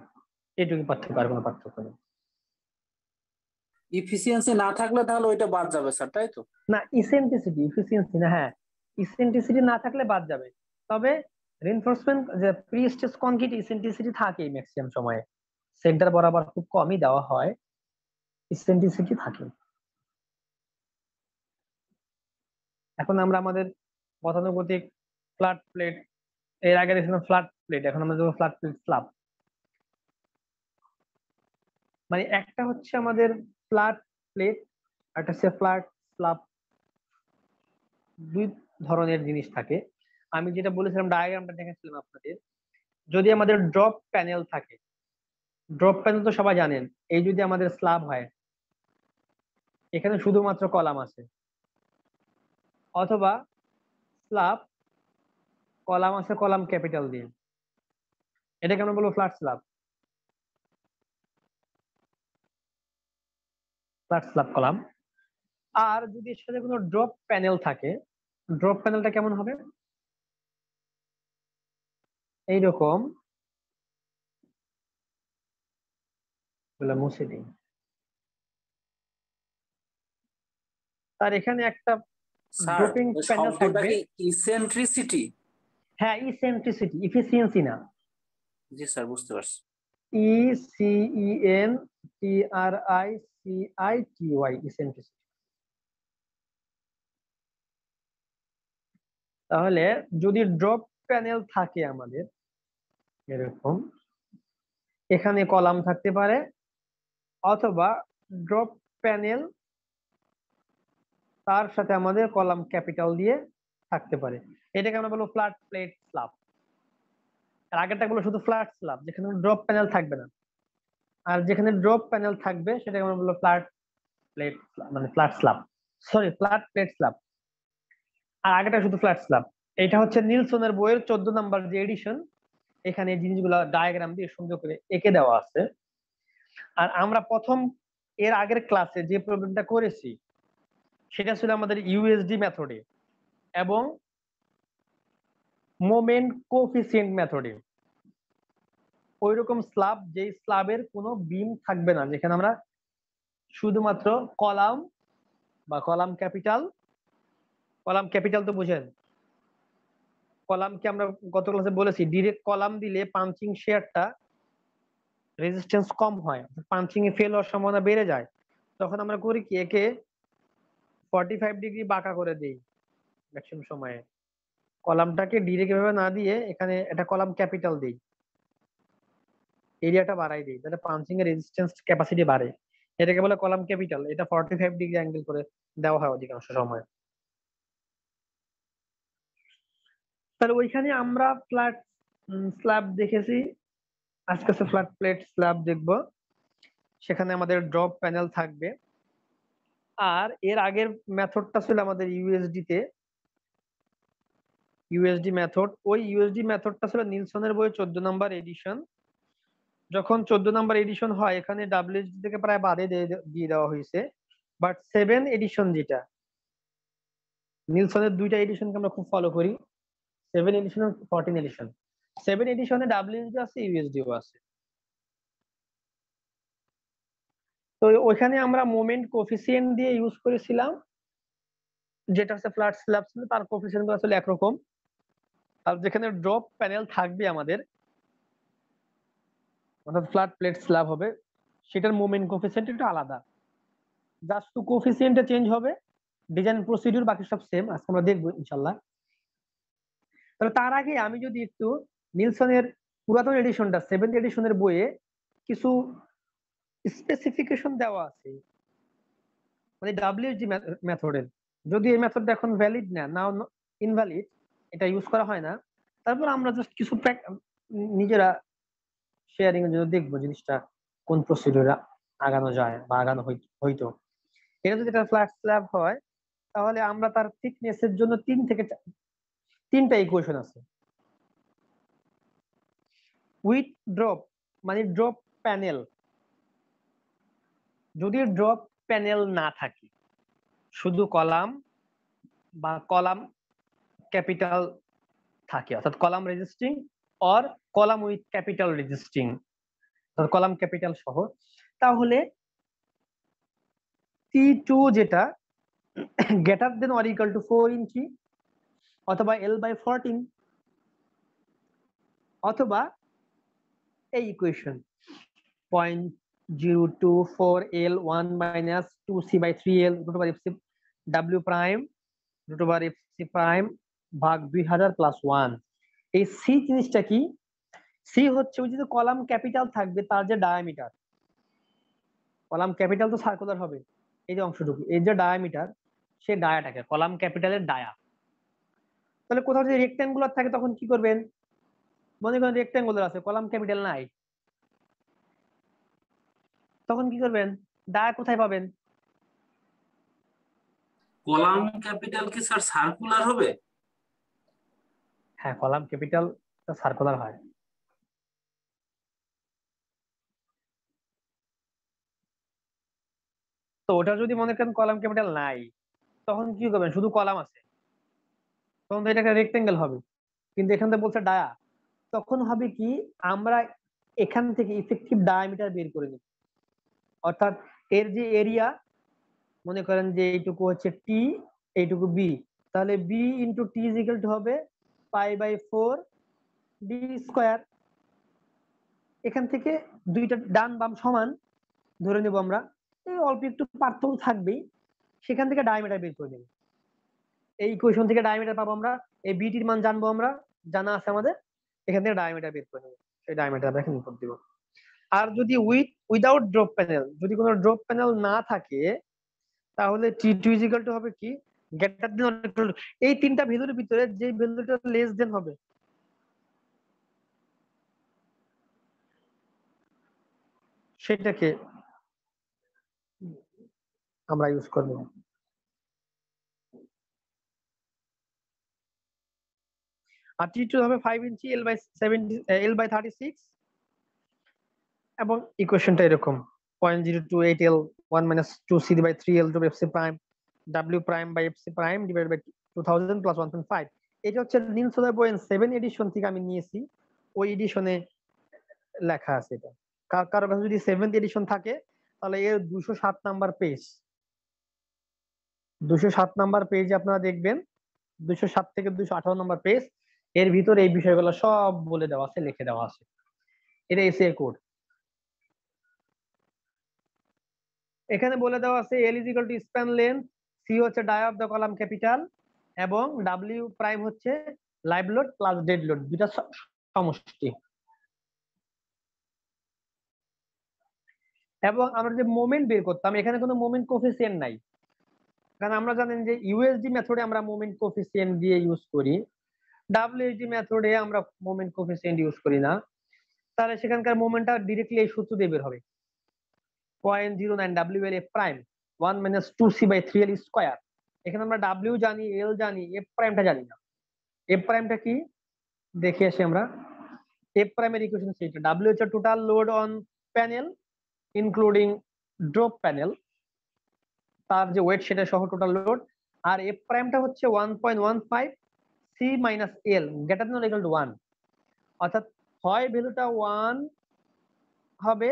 এইটুকু পার্থক্য, আর কোনো পার্থক্য নেই। ইফিসিয়েন্সি না থাকলে তাহলে ওইটা বাদ যাবে স্যার তাই তো? না ইসেন্ট্রিসিটি ইফিসিয়েন্সি না হ্যাঁ। ইসেন্ট্রিসিটি না থাকলে বাদ যাবে। তবে রিনফোর্সমেন্ট যে প্রি স্টেজ কনক্রিট ইসেন্ট্রিসিটি থাকেই ম্যাক্সিমাম সময়ে। সেন্টার বরাবর খুব কমই দেওয়া হয় ইসেন্ট্রিসিটি থাকে এখন আমরা আমাদের গতানুগতিক ফ্ল্যাট প্লেট এর আগে দেখছিলাম ফ্ল্যাট প্লেট এখন আমরা ফ্ল্যাট প্লেট স্ল্যাব মানে একটা হচ্ছে আমাদের ফ্ল্যাট প্লেট, একটা হচ্ছে ফ্ল্যাট স্ল্যাব, দুই ধরনের জিনিস থাকে। আমি যেটা বলেছিলাম ডায়াগ্রামটা দেখাচ্ছিলাম আপনাদের। যদি আমাদের ড্রপ প্যানেল থাকে ড্রপ প্যানেল তো সবাই জানেন, এই যদি আমাদের স্ল্যাব হয়, এখানে শুধুমাত্র কলাম আছে। অথবা স্ল্যাব, কলাম আছে কলাম ক্যাপিটাল দিয়ে। এটাকে আমরা বলব flat slab. Flat slab column আর যদি এর সাথে কোনো ড্রপ প্যানেল থাকে ড্রপ প্যানেলটা কেমন হবে? এইরকম। মুছে দিই। আর এখানে একটা ড্রপিং প্যানেল থাকবে। ইসেন্ট্রিসিটি হ্যাঁ ইসেন্ট্রিসিটি ইফিসিয়েন্সি না। জি স্যার বুঝতে পারছি। E C E N T R I T Y eccentricity তাহলে যদি ড্রপ প্যানেল থাকে আমাদের, এরকম, এখানে কলাম থাকতে পারে, অথবা ড্রপ প্যানেল তার সাথে আমাদের কলাম ক্যাপিটাল দিয়ে থাকতে পারে। এটাকে আমরা বলব ফ্ল্যাট প্লেট স্ল্যাব আর আগেরটা বলল শুধু ফ্ল্যাট স্ল্যাব যেখানে ড্রপ প্যানেল থাকবে না। আর যেখানে ড্রপ প্যানেল থাকবে সেটাকে আমরা বলব ফ্ল্যাট প্লেট মানে flat slab sorry flat plate slab আর আগেটা শুধু ফ্ল্যাট স্ল্যাব এটা হচ্ছে নিলসনের বইয়ের চোদ্দ নাম্বার যে এডিশন এখানে জিনিসগুলো ডায়াগ্রাম দিয়ে সুন্দর করে এঁকে দেওয়া আছে। আর আমরা প্রথম এর আগের ক্লাসে যে প্রবলেমটা করেছি, সেটা ছিল আমাদের ইউএসডি মেথডে এবং মোমেন্ট কোফিসিয়েন্ট মেথডে ওই রকম স্ল্যাব যেই স্ল্যাবের কোনো বিম থাকবে না, যেখানে আমরা শুধুমাত্র কলাম বা কলাম ক্যাপিটাল কলাম ক্যাপিটাল তো বুঝেন। কলামকে আমরা গত ক্লাসে বলেছি ডিরেক্ট কলাম দিলে পাঞ্চিং শেয়ারটা রেজিস্ট্যান্স কম হয় পাঞ্চিং এ ফেল হওয়ার সম্ভাবনা বেড়ে যায়। তখন আমরা করি কি, একে ফর্টি ফাইভ ডিগ্রি বাঁকা করে দিই ম্যাক্সিমাম সময়ে। কলামটাকে ডিরেক্ট ভাবে না দিয়ে এখানে একটা কলাম ক্যাপিটাল দিই। এরিয়াটা বাড়াই দিই, তাহলে পাঞ্চিং এর রেজিস্ট্যান্স ক্যাপাসিটি বাড়ে। এটাকে বলে কলাম ক্যাপিটাল এটা ফর্টি ফাইভ ডিগ্রি অ্যাঙ্গেল করে দেওয়া হয় অধিকাংশ সময়। তাহলে ওইখানে আমরা ফ্ল্যাট স্ল্যাব দেখেছি। আজকে ফ্ল্যাট প্লেট স্ল্যাব দেখব। সেখানে আমাদের ড্রপ প্যানেল থাকবে। আর এর আগের মেথডটা ছিল আমাদের ইউএসডি তে। ইউএসডি মেথড ওই ইউএসডি মেথডটা ছিল নিলসনের বইয়ে চোদ্দ নম্বর এডিশন যখন চোদ্দ নাম্বার এডিশন হয়, এখানে ডাব্লিউএসডি থেকে প্রায় বাদে দিয়ে দেওয়া হয়েছে। বাট সেভেন এডিশন যেটা নিলসনের দুইটা এডিশনকে আমরা খুব ফলো করি। Seven edition fourteen edition seven এডিশনে WSD আছে ইউএসডিও আছে। তো ওইখানে আমরা মোমেন্ট কোফিসিয়েন্ট দিয়ে ইউজ করেছিলাম, যেটা হচ্ছে ফ্ল্যাট স্ল্যাব ছিল, তার কোফিসিয়েন্টগুলো একরকম। আর যেখানে ড্রপ প্যানেল থাকবে আমাদের অর্থাৎ ফ্ল্যাট প্লেট স্ল্যাব হবে, সেটার মোমেন্ট কোফিসিয়েন্ট একটু আলাদা। জাস্ট টু কোফিসিয়েন্টটা চেঞ্জ হবে ডিজাইন প্রসিডিউর বাকি সব সেম আজকে আমরা দেখব ইনশাল্লাহ তাহলে তার আগে আমি যদি একটু নিলসনের পুরাতন এডিশনটা সেভেন্থ এডিশনের বইয়ে কিছু স্পেসিফিকেশন দেওয়া আছে মানে ডাব্লিউজি মেথডের যদি এই মেথডটা এখন ভ্যালিড না নাও ইনভ্যালিড এটা ইউজ করা হয় না, তারপর আমরা জাস্ট কিছু নিজেরা শেয়ারিং এর জন্য দেখব জিনিসটা কোন প্রসিডিউরে আগানো যায় বা আগানো হইতো। এটা যদি একটা ফ্ল্যাট স্ল্যাব হয়, তাহলে আমরা তার থিকনেস এর জন্য তিন থেকে তিনটা ইকুয়েশন আছে। উইথ ড্রপ মানে ড্রপ প্যানেল যদি ড্রপ প্যানেল না থাকে, শুধু কলাম বা কলাম ক্যাপিটাল থাকে, অর্থাৎ column resisting or column with capital resisting column capital সহ। তাহলে টি টু যেটা greater than or equal to four inch অথবা এল বাই ফোরটিন অথবা এই equation point zero two four L one minus two C by three L root over F C W prime root over F C prime ভাগ দুই হাজার প্লাস ওয়ান এই সি জিনিসটা কি? সি হচ্ছে ওই যে কলাম ক্যাপিটাল থাকবে তার যে ডায়ামিটার কলাম ক্যাপিটাল তো সার্কুলার হবে এই যে অংশটুকু এই যে ডায়ামিটার সে ডায়াটাকে কলাম ক্যাপিটালের ডায়া তাহলে কোথাও যদি রেক্ট্যাঙ্গুলার থাকে তখন কি করবেন? মনে করেন রেক্ট্যাঙ্গুলার আছে কলাম ক্যাপিটাল নাই। তখন কি করবেন? ডায়া কোথায় পাবেন? কলাম ক্যাপিটাল কি স্যার সার্কুলার হবে? হ্যাঁ কলাম ক্যাপিটাল সার্কুলার হয় তো ওটা যদি মনে করেন কলাম ক্যাপিটাল নাই, তখন কি করবেন? শুধু কলাম আছে। তখন তো এটা একটা রেক্টেঙ্গেল হবে। কিন্তু এখান থেকে বলছে ডায়া তখন হবে কি, আমরা এখান থেকে ইফেক্টিভ ডায়ামিটার বের করে নিই অর্থাৎ এর যে এরিয়া মনে করেন যে এইটুকু হচ্ছে টি এইটুকু বি তাহলে B into T is equal to হবে pi by four D square এখান থেকে দুইটা ডান বাম সমান ধরে নেব আমরা। অল্প একটু পার্থক্য থাকবেই। সেখান থেকে ডায়মিটার বের করে দেবে এই কোয়েশন থেকে ডায়মিটার পাবো আমরা, এই বিটির মান জানব আমরা, জানা আছে আমাদের, এখান থেকে ডায়মিটার বের করে নেব। সেই ডায়মিটার আমরা এখানে দিব। আর যদি উইথ উইদাউট ড্রপ প্যানেল যদি কোনো ড্রপ প্যানেল না থাকে, তাহলে টি টু ইজিক্যাল টু হবে কি? গ্রেটার দেন এই তিনটা ভ্যালুর ভিতরে যে ভ্যালুটা লেস দেন হবে, সেটাকে আমরা ইউজ করব আর টি টু হবে five inch L by seventy L by thirty six এবং ইকুয়েশনটা এরকম। Point zero two eight L one minus two C by three L two F C prime W prime by F C prime divide by two thousand plus one point five এটা হচ্ছে নীল সোলার বয়েন সেভেন এডিশন থেকে আমি নিয়েছি। ওই এডিশনে লেখা আছে এটা। কারও কাছে যদি সেভেন্থ এডিশন থাকে, তাহলে এর দুশো সাত নাম্বার পেজ দুশো সাত নাম্বার পেজ আপনারা দেখবেন, দুশো সাত থেকে দুশো আঠারো নাম্বার পেজ এর ভিতরে এই বিষয়গুলো সব বলে দেওয়া আছে, লিখে দেওয়া আছে। এটা এসে কোড এখানে বলে দেওয়া আছে L is equal to span length C হচ্ছে dia of the column capital এবং ডাব্লিউ প্রাইম হচ্ছে live load plus dead load দুটা সমষ্টি। এবং আমরা যে মোমেন্ট বের করতাম, এখানে কোনো মোমেন্ট কোফিসিয়েন্ট নাই। কারণ আমরা জানেন যে ইউএসডি মেথডে আমরা মোমেন্ট কোফিসিয়েন্ট দিয়ে ইউজ করি ডাব্লিউএসডি মেথডে আমরা মোমেন্ট কোফিসিয়েন্ট ইউজ করি না। তাহলে সেখানকার মোমেন্টটা ডিরেক্টলি এই সূত্র দিয়ে বের হবে। Point zero nine W L F prime one minus two C by three L square এখানে আমরা ডাব্লিউ জানি এল জানি এফ প্রাইমটা জানি না। এফ প্রাইমটা কি? দেখে আসি আমরা। এফ প্রাইমের ইকুয়েশন সেইটা ডাব্লিউ হচ্ছে total load on panel including drop panel তার যে ওয়েট সেটা সহ টোটাল লোড আর এফ প্রাইমটা হচ্ছে one point one five C minus L greater than equal to one অর্থাৎ হয় ভ্যালুটা ওয়ান হবে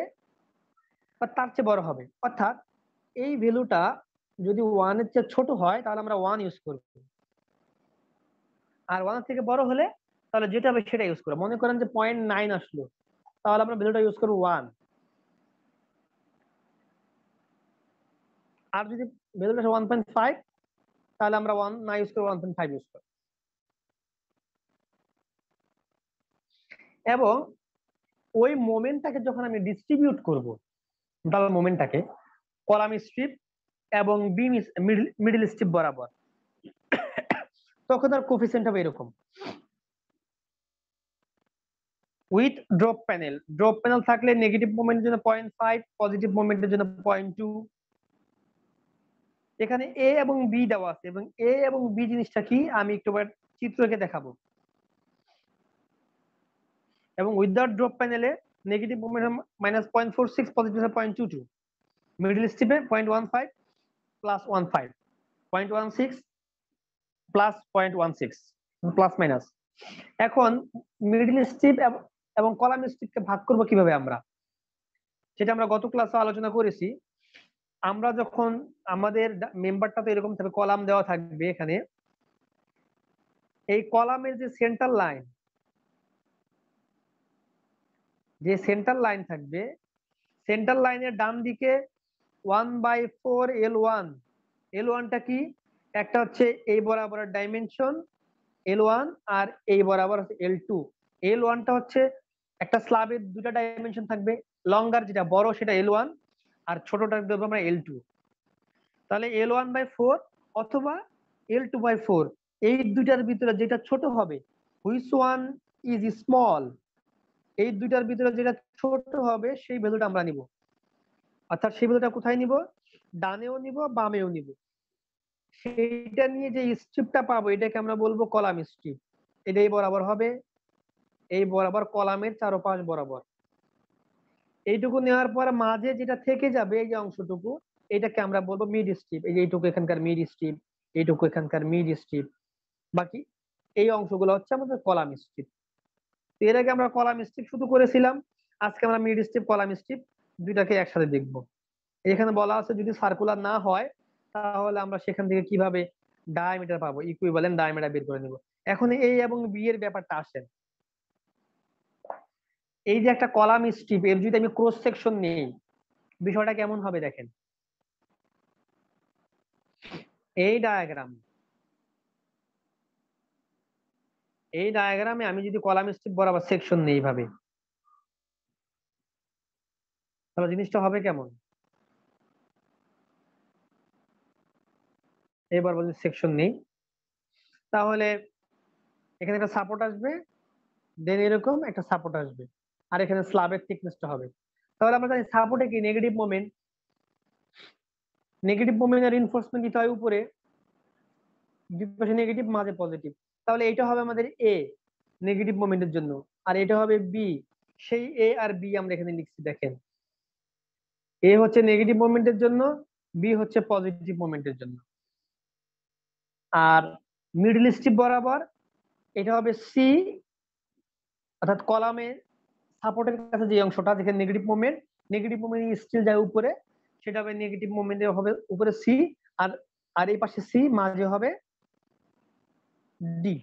বা তার চেয়ে বড় হবে। অর্থাৎ এই ভ্যালুটা যদি ওয়ানের চেয়ে ছোট হয়, তাহলে আমরা ওয়ান ইউজ করব। আর ওয়ান থেকে বড় হলে তাহলে যেটা হবে সেটা ইউজ করব। মনে করেন যে পয়েন্ট নাইন আসলো, তাহলে আমরা ভ্যালুটা ইউজ করব ওয়ান আর যদি ভ্যালুটা ওয়ান পয়েন্ট ফাইভ তাহলে আমরা ওয়ান না ইউজ করব ওয়ান পয়েন্ট ফাইভ ইউজ করব। এবং ওই মোমেন্টটাকে যখন আমি ডিস্ট্রিবিউট করব তাহলে মোমেন্টটাকে কলাম স্ট্রিপ এবং বিম মিডল স্ট্রিপ বরাবর, তখন তার কোফিসিয়েন্ট হবে এরকম। With drop panel drop panel থাকলে নেগেটিভ মোমেন্টের জন্য পয়েন্ট ফাইভ পজিটিভ মোমেন্টের জন্য পয়েন্ট টু এখানে এ এবং বি দেওয়া আছে, এবং এ এবং বি জিনিসটা কি? আমি একটু চিত্রকে দেখাবো। এবং উইদাউট ড্রপ প্যানেলে negative minus point four six positive point two two middle স্টিপে point one five plus one five point one six plus point one six plus minus এখন মিডল স্টিপ এবং কলাম স্টিপকে ভাগ করব কীভাবে আমরা? সেটা আমরা গত ক্লাসে আলোচনা করেছি। আমরা যখন আমাদের মেম্বারটা তো এরকম থাকবে, কলাম দেওয়া থাকবে এখানে। এই কলামের যে সেন্টার লাইন যে সেন্টার লাইন থাকবে সেন্টার লাইনের ডান দিকে one by four L one L ওয়ানটা কি? একটা হচ্ছে এই বরাবরের ডাইমেনশন এল ওয়ান আর এই বরাবর এল টু এল ওয়ানটা হচ্ছে একটা স্ল্যাবের দুটা ডাইমেনশন থাকবে লঙ্গার যেটা, বড় সেটা এল ওয়ান আর ছোটটা দেবো আমরা এল টু তাহলে এল ওয়ান বাই ফোর অথবা এল টু বাই ফোর এই দুইটার ভিতরে যেটা ছোট হবে হুইচ ওয়ান ইজ স্মল এই দুইটার ভিতরে যেটা ছোট হবে, সেই ভ্যালুটা আমরা নিব। অর্থাৎ সেই ভ্যালুটা কোথায় নিব? ডানেও নিব, বামেও নিব। সেইটা নিয়ে যে স্ট্রিপটা পাবো, এটাকে আমরা বলব কলাম স্ট্রিপ এটাই বরাবর হবে। এই বরাবর কলামের চারোপাশ বরাবর। এইটুকু নেওয়ার পর মাঝে যেটা থেকে যাবে এই যে অংশটুকু, এটাকে আমরা বলব মিড স্ট্রিপ এই যে এইটুকু এখানকার মিড স্ট্রিপ এইটুকু এখানকার মিড স্ট্রিপ বাকি এই অংশগুলো হচ্ছে আমাদের কলাম স্ট্রিপ এর আগে আমরা কলাম স্ট্রিপ শুধু করেছিলাম, আজকে আমরা মিড স্ট্রিপ কলাম স্ট্রিপ দুইটাকে একসাথে দেখব। এখানে বলা আছে যদি সার্কুলার না হয়, তাহলে আমরা সেখান থেকে কীভাবে ডায়ামিটার পাবো? ইকুইভ্যালেন্ট ডায়ামিটার বের করে নিব। এখন এই এবং বি এর ব্যাপারটা আসেন। এই যে একটা কলাম স্ট্রিপ এর যদি আমি ক্রস সেকশন নেই, বিষয়টা কেমন হবে দেখেন? এই ডায়াগ্রাম এই ডায়াগ্রামে আমি যদি কলাম স্ট্রিপ বরাবর সেকশন নেই এইভাবে, তাহলে জিনিসটা হবে কেমন? এবার বলছি সেকশন নেই, তাহলে এখানে একটা সাপোর্ট আসবে দেন এরকম একটা সাপোর্ট আসবে। আর এখানে স্ল্যাবের থিকনেসটা হবে। তাহলে আমরা জানি সাপোর্টে কি? নেগেটিভ মোমেন্ট নেগেটিভ মোমেন্টের রিনফোর্সমেন্ট দিতে হয় উপরে। দুই পাশে নেগেটিভ মাঝে পজিটিভ তাহলে এটা হবে আমাদের এ নেগেটিভ মোমেন্টের জন্য। আর এটা হবে বি সেই এ আর বি আমরা এখানে লিখছি, দেখেন। এ হচ্ছে নেগেটিভ মোমেন্টের জন্য বি হচ্ছে পজিটিভ মোমেন্টের জন্য। আর মিডল স্টিপ বরাবর, এটা হবে সি অর্থাৎ কলামে সাপোর্টের কাছে যে অংশটা, যেখানে negative moment negative moment steel যায় উপরে, সেটা হবে নেগেটিভ মোমেন্টে হবে উপরে সি আর আর এই পাশে সি মাঝে হবে ডি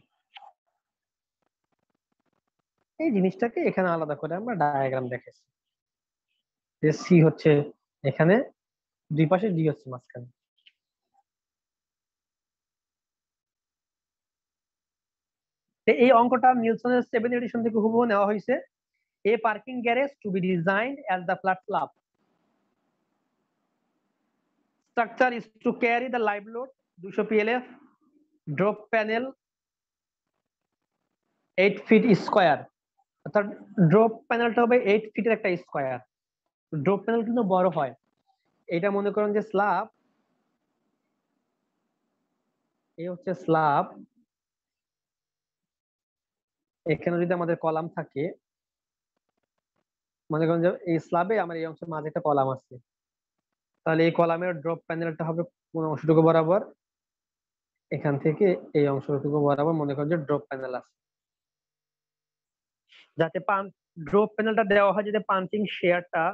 এই জিনিসটাকে এখানে আলাদা করে আমরা ডায়াগ্রাম দেখেছি যে সি হচ্ছে এখানে, দুই পাশে ডি হচ্ছে মাঝখানে। এই অঙ্কটা নিউটনের সেভেন এডিশন থেকে হুবহু নেওয়া হয়েছে। A parking garage to be designed as the flat slab structure is to carry the live load 200 PLF drop panel 8 feet square. অর্থাৎ ড্রপ প্যানেলটা হবে 8 ফিটের একটা স্কয়ার ড্রপ প্যানেল কিন্তু বড় হয়। এটা মনে করেন যে স্ল্যাব এই হচ্ছে স্ল্যাব এখানে যদি আমাদের কলাম থাকে মনে করেন যে এই স্ল্যাবে আমার এই অংশের মাঝে একটা কলাম আছে। তাহলে এই কলামের ড্রপ প্যানেলটা হবে কোন অংশটুকু বরাবর। এখান থেকে এই অংশটুকু বরাবর মনে করেন যে ড্রপ প্যানেল আছে। যাতে পান ড্রপ প্যানেলটা দেওয়া হয় যাতে পাঞ্চিং শেয়ারটা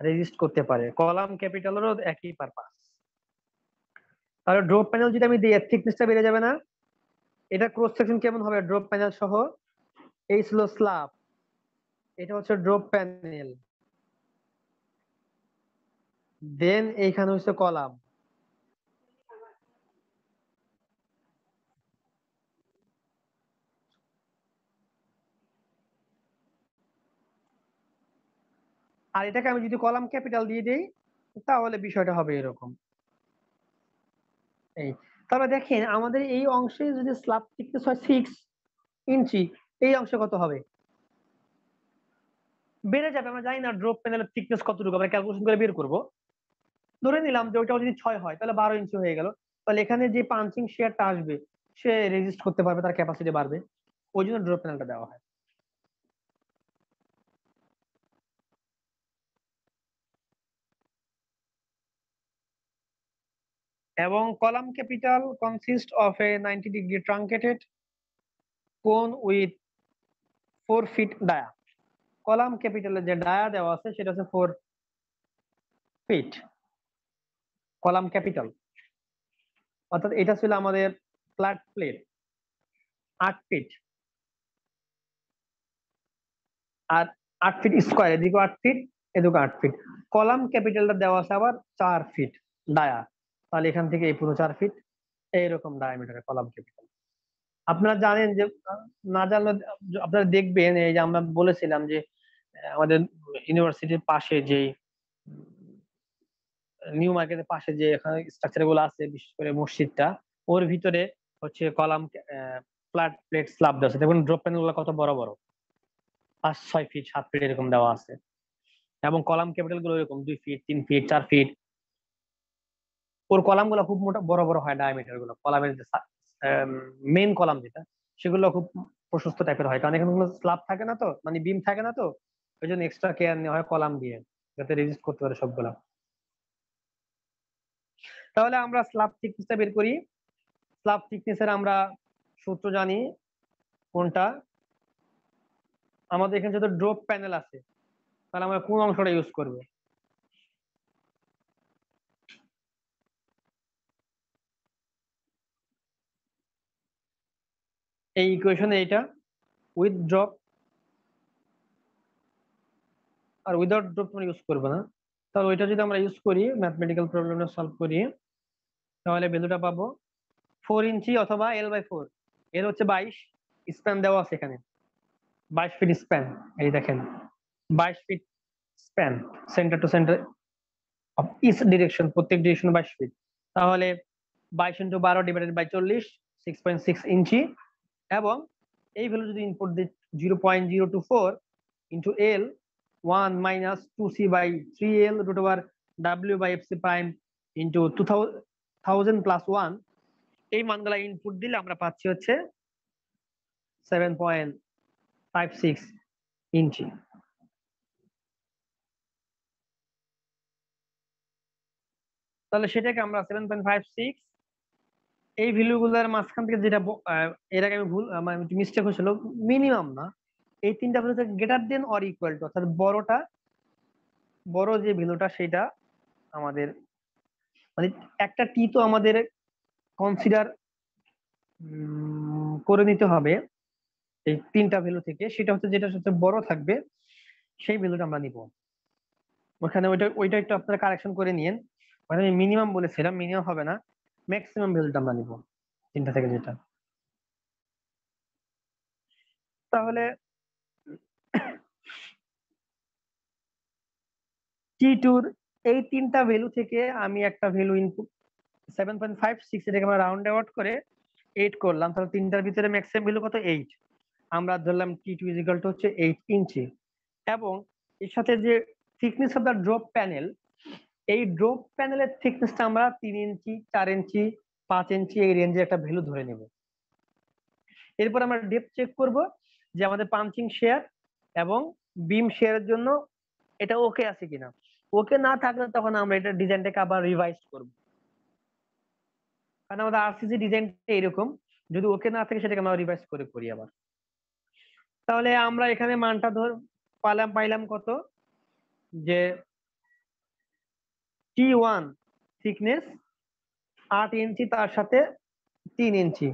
রেজিস্ট করতে পারে। কলাম ক্যাপিটালেরও একই পারপাস তাহলে ড্রপ প্যানেল যদি আমি দিই থিকনেসটা বেড়ে যাবে না। এটা ক্রস সেকশন কেমন হবে? ড্রপ প্যানেল সহ এই ছিল স্ল্যাব এটা হচ্ছে ড্রপ প্যানেল দেন এইখানে হচ্ছে কলাম। আর এটাকে আমি যদি কলাম ক্যাপিটাল দিয়ে দিই, তাহলে বিষয়টা হবে এরকম। এই তবে দেখেন আমাদের এই অংশে যদি স্ল্যাব থিকনেস হয় সিক্স ইঞ্চি এই অংশে কত হবে? বেড়ে যাবে, আমরা জানি না ড্রপ প্যানেলের থিকনেস কতটুকু, আমরা ক্যালকুলেশন করে বের করব। ধরে নিলাম যে ওইটাও যদি ছয় হয়, তাহলে বারো ইঞ্চি হয়ে গেল। তাহলে এখানে যে পাঞ্চিং শেয়ারটা আসবে, সে রেজিস্ট করতে পারবে, তার ক্যাপাসিটি বাড়বে। ওই জন্য ড্রপ প্যানেলটা দেওয়া হয়। এবং column capital consist of a 90 degree truncated cone with four feet dia column ক্যাপিটালের যে ডায়া দেওয়া আছে, সেটা হচ্ছে ফোর ফিট কলাম ক্যাপিটাল। অর্থাৎ এটা ছিল আমাদের ফ্ল্যাট প্লেট আট ফিট আর আট ফিট স্কোয়ার এদিকে আট ফিট এদিকে আট ফিট কলাম ক্যাপিটালটা দেওয়া আছে আবার চার ফিট ডায়া। তাহলে এখান থেকে এই পুরো চার ফিট এইরকম ডায়ামিটার কলাম ক্যাপিটাল। আপনারা জানেন যে, না জানলে আপনারা দেখবেন, এই যে আমরা বলেছিলাম যে আমাদের ইউনিভার্সিটির পাশে যে নিউ মার্কেটের পাশে যে এখানে স্ট্রাকচারগুলো আছে, বিশেষ করে মসজিদটা, ওর ভিতরে হচ্ছে কলাম ফ্ল্যাট প্লেট স্ল্যাব দেওয়া আছে। দেখুন ড্রপ প্যানেলগুলো কত বড় বড়। পাঁচ, ছয় ফিট সাত ফিট এরকম দেওয়া আছে। এবং কলাম ক্যাপিটালগুলো এরকম, দুই ফিট তিন ফিট চার ফিট ওর কলামগুলো খুব মোটা, বড় বড় হয় ডায়ামিটারগুলো। কলামের যে মেইন কলাম যেটা, সেগুলো খুব প্রশস্ত টাইপের হয়। কারণ এখানে কোনো স্ল্যাব থাকে না তো মানে বিম থাকে না তো ওই জন্য এক্সট্রা কেয়ার নেওয়া হয়, কলাম দিয়ে, যাতে রেজিস্ট করতে পারে সবগুলা। তাহলে আমরা স্ল্যাব থিকনেসটা বের করি। স্ল্যাব থিকনেসের আমরা সূত্র জানি কোনটা। আমাদের এখানে যত ড্রপ প্যানেল আছে, তাহলে আমরা কোন অংশটা ইউজ করব? এই ইকুয়েশনে এইটা উইথ ড্রপ আর উইদাউট ড্রপ আমরা ইউজ করব না। তাহলে ওইটা যদি আমরা ইউজ করি ম্যাথমেটিক্যাল প্রবলেমটা সলভ করি, তাহলে ভ্যালুটা পাবো ফোর ইঞ্চি অথবা এল বাই ফোর এর হচ্ছে বাইশ স্প্যান দেওয়া আছে এখানে। বাইশ ফিট স্প্যান এই দেখেন। বাইশ feet span centre to centre of each direction প্রত্যেক ডিরেকশন বাইশ ফিট তাহলে বাইশ ইন্টু বারো ডিভাইডেড বাই চল্লিশ সিক্স পয়েন্ট সিক্স ইঞ্চি। এবং এই ভ্যালু যদি ইনপুট দিই zero point zero two four into L one minus two C by three L root over W by F C prime into two thousand plus one এই মানগুলা ইনপুট দিলে আমরা পাচ্ছি হচ্ছে seven point five six inch তাহলে সেটাকে আমরা সেভেন পয়েন্ট ফাইভ সিক্স এই ভ্যালুগুলোর মাঝখান থেকে যেটা এর আগে আমি ভুল আমার মিস্টেক হয়েছিল মিনিমাম না। এই তিনটা ভ্যালু থেকে greater than or equal to অর্থাৎ বড়টা, বড় যে ভ্যালুটা সেটা আমাদের মানে একটা টি তো আমাদের কনসিডার করে নিতে হবে, এই তিনটা ভ্যালু থেকে। সেটা হচ্ছে যেটা সবচেয়ে বড় থাকবে, সেই ভ্যালুটা আমরা নিব। ওখানে ওইটা ওইটা একটু আপনারা কারেকশন করে নিয়েন। মানে আমি মিনিমাম বলেছিলাম মিনিমাম হবে না ম্যাক্সিমাম ভ্যালুটা আমরা নিব, তিনটা থেকে যেটা। তাহলে টি টুর এই তিনটা ভ্যালু থেকে আমি একটা value input seven point five six এটাকে আমরা রাউন্ড আউট করে এইট করলাম। তাহলে তিনটার ভিতরে ম্যাক্সিমাম ভ্যালু কত? এইট আমরা ধরলাম T two is equal to হচ্ছে এইট ইঞ্চি এবং এর সাথে যে thickness of the drop panel এই ড্রপ প্যানেলের থিকনেসটা আমরা তিন ইঞ্চি, চার ইঞ্চি, পাঁচ ইঞ্চি এই রেঞ্জে একটা ভ্যালু ধরে নেব। এরপর আমরা ডেপ চেক করব যে আমাদের পাঞ্চিং শেয়ার এবং বিম শেয়ারের জন্য এটা ওকে আছে কিনা। ওকে না থাকলে তখন আমরা এটা ডিজাইনটাকে আবার রিভাইজ করব। কারণ আমাদের আরসিসি ডিজাইনটা এরকম, যদি ওকে না থাকে সেটাকে আমরা রিভাইজ করে করি আবার। তাহলে আমরা এখানে মানটা ধর পাইলাম পাইলাম কত? যে টি ওয়ান থিকনেস আট ইঞ্চি, তার সাথে তিন ইঞ্চি।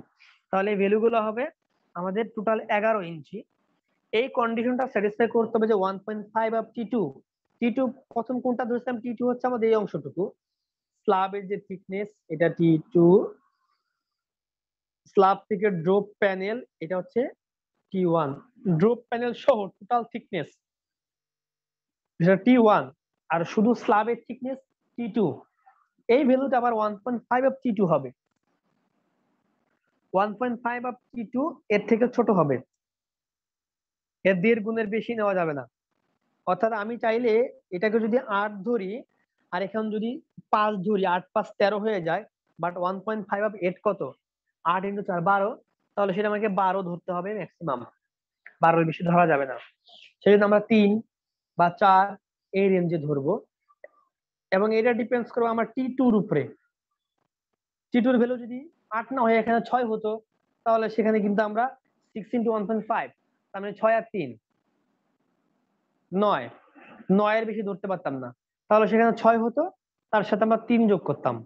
তাহলে ভ্যালুগুলো হবে আমাদের টোটাল এগারো ইঞ্চি। এই কন্ডিশনটা স্যাটিসফাই করতে হবে যে one point five up T two T two প্রথম কোনটা ধরেছিলাম? টি টু হচ্ছে আমাদের এই অংশটুকু। স্লাবের যে থিকনেস এটা টি টু স্ল্যাব থেকে ড্রপ প্যানেল এটা হচ্ছে টি ওয়ান ড্রপ প্যানেল সহ টোটাল থিকনেস যেটা টি ওয়ান আর শুধু স্লাবের থিকনেস টি টু এই ভ্যালুটা আবার one point five up T two হবে। One point five up T two এর থেকে ছোট হবে। এর দেড় গুণের বেশি নেওয়া যাবে না। অর্থাৎ আমি চাইলে এটাকে যদি আট ধরি, আর এখন যদি পাঁচ ধরি, আট পাঁচ তেরো হয়ে যায় but one point five up eight কত? আট ইন্টু চার, বারো, তাহলে সেটা আমাকে বারো ধরতে হবে ম্যাক্সিমাম বারোর বেশি ধরা যাবে না। সেজন্য আমরা তিন বা চার এই রেঞ্জে ধরবো। এবং এটা ডিপেন্ডস করব আমার টি টুর উপরে। টি টুর ভ্যালু যদি আট না হয়, এখানে ছয় হতো, তাহলে সেখানে কিন্তু আমরা six into one point five তার মানে ছয় আর তিন। নয়। নয়ের বেশি ধরতে পারতাম না। তাহলে সেখানে ছয় হতো তার সাথে আমরা তিন যোগ করতাম।